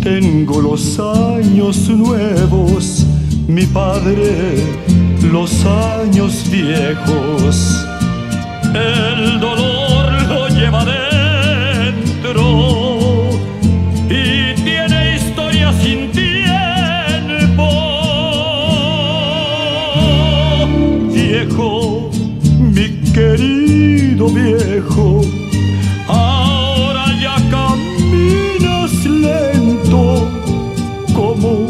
tengo los años nuevos, mi padre los años viejos. El dolor lo lleva viejo. Ahora ya caminas lento, como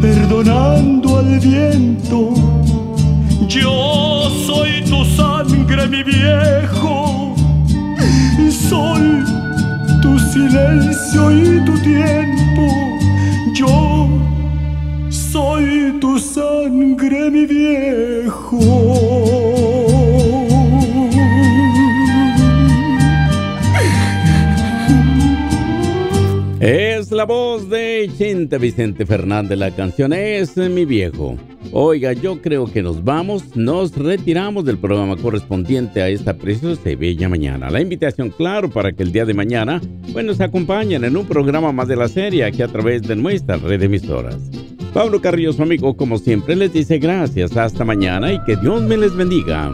perdonando al viento. Yo soy tu sangre, mi viejo, y soy tu silencio y tu tiempo. Yo soy tu sangre, mi viejo. 80 Vicente Fernández, la canción es mi viejo. Oiga, yo creo que nos vamos, nos retiramos del programa correspondiente a esta preciosa y bella mañana. La invitación, claro, para que el día de mañana pues, nos acompañen en un programa más de la serie aquí a través de nuestra red de emisoras. Pablo Carrillo, su amigo, como siempre, les dice gracias, hasta mañana y que Dios me les bendiga.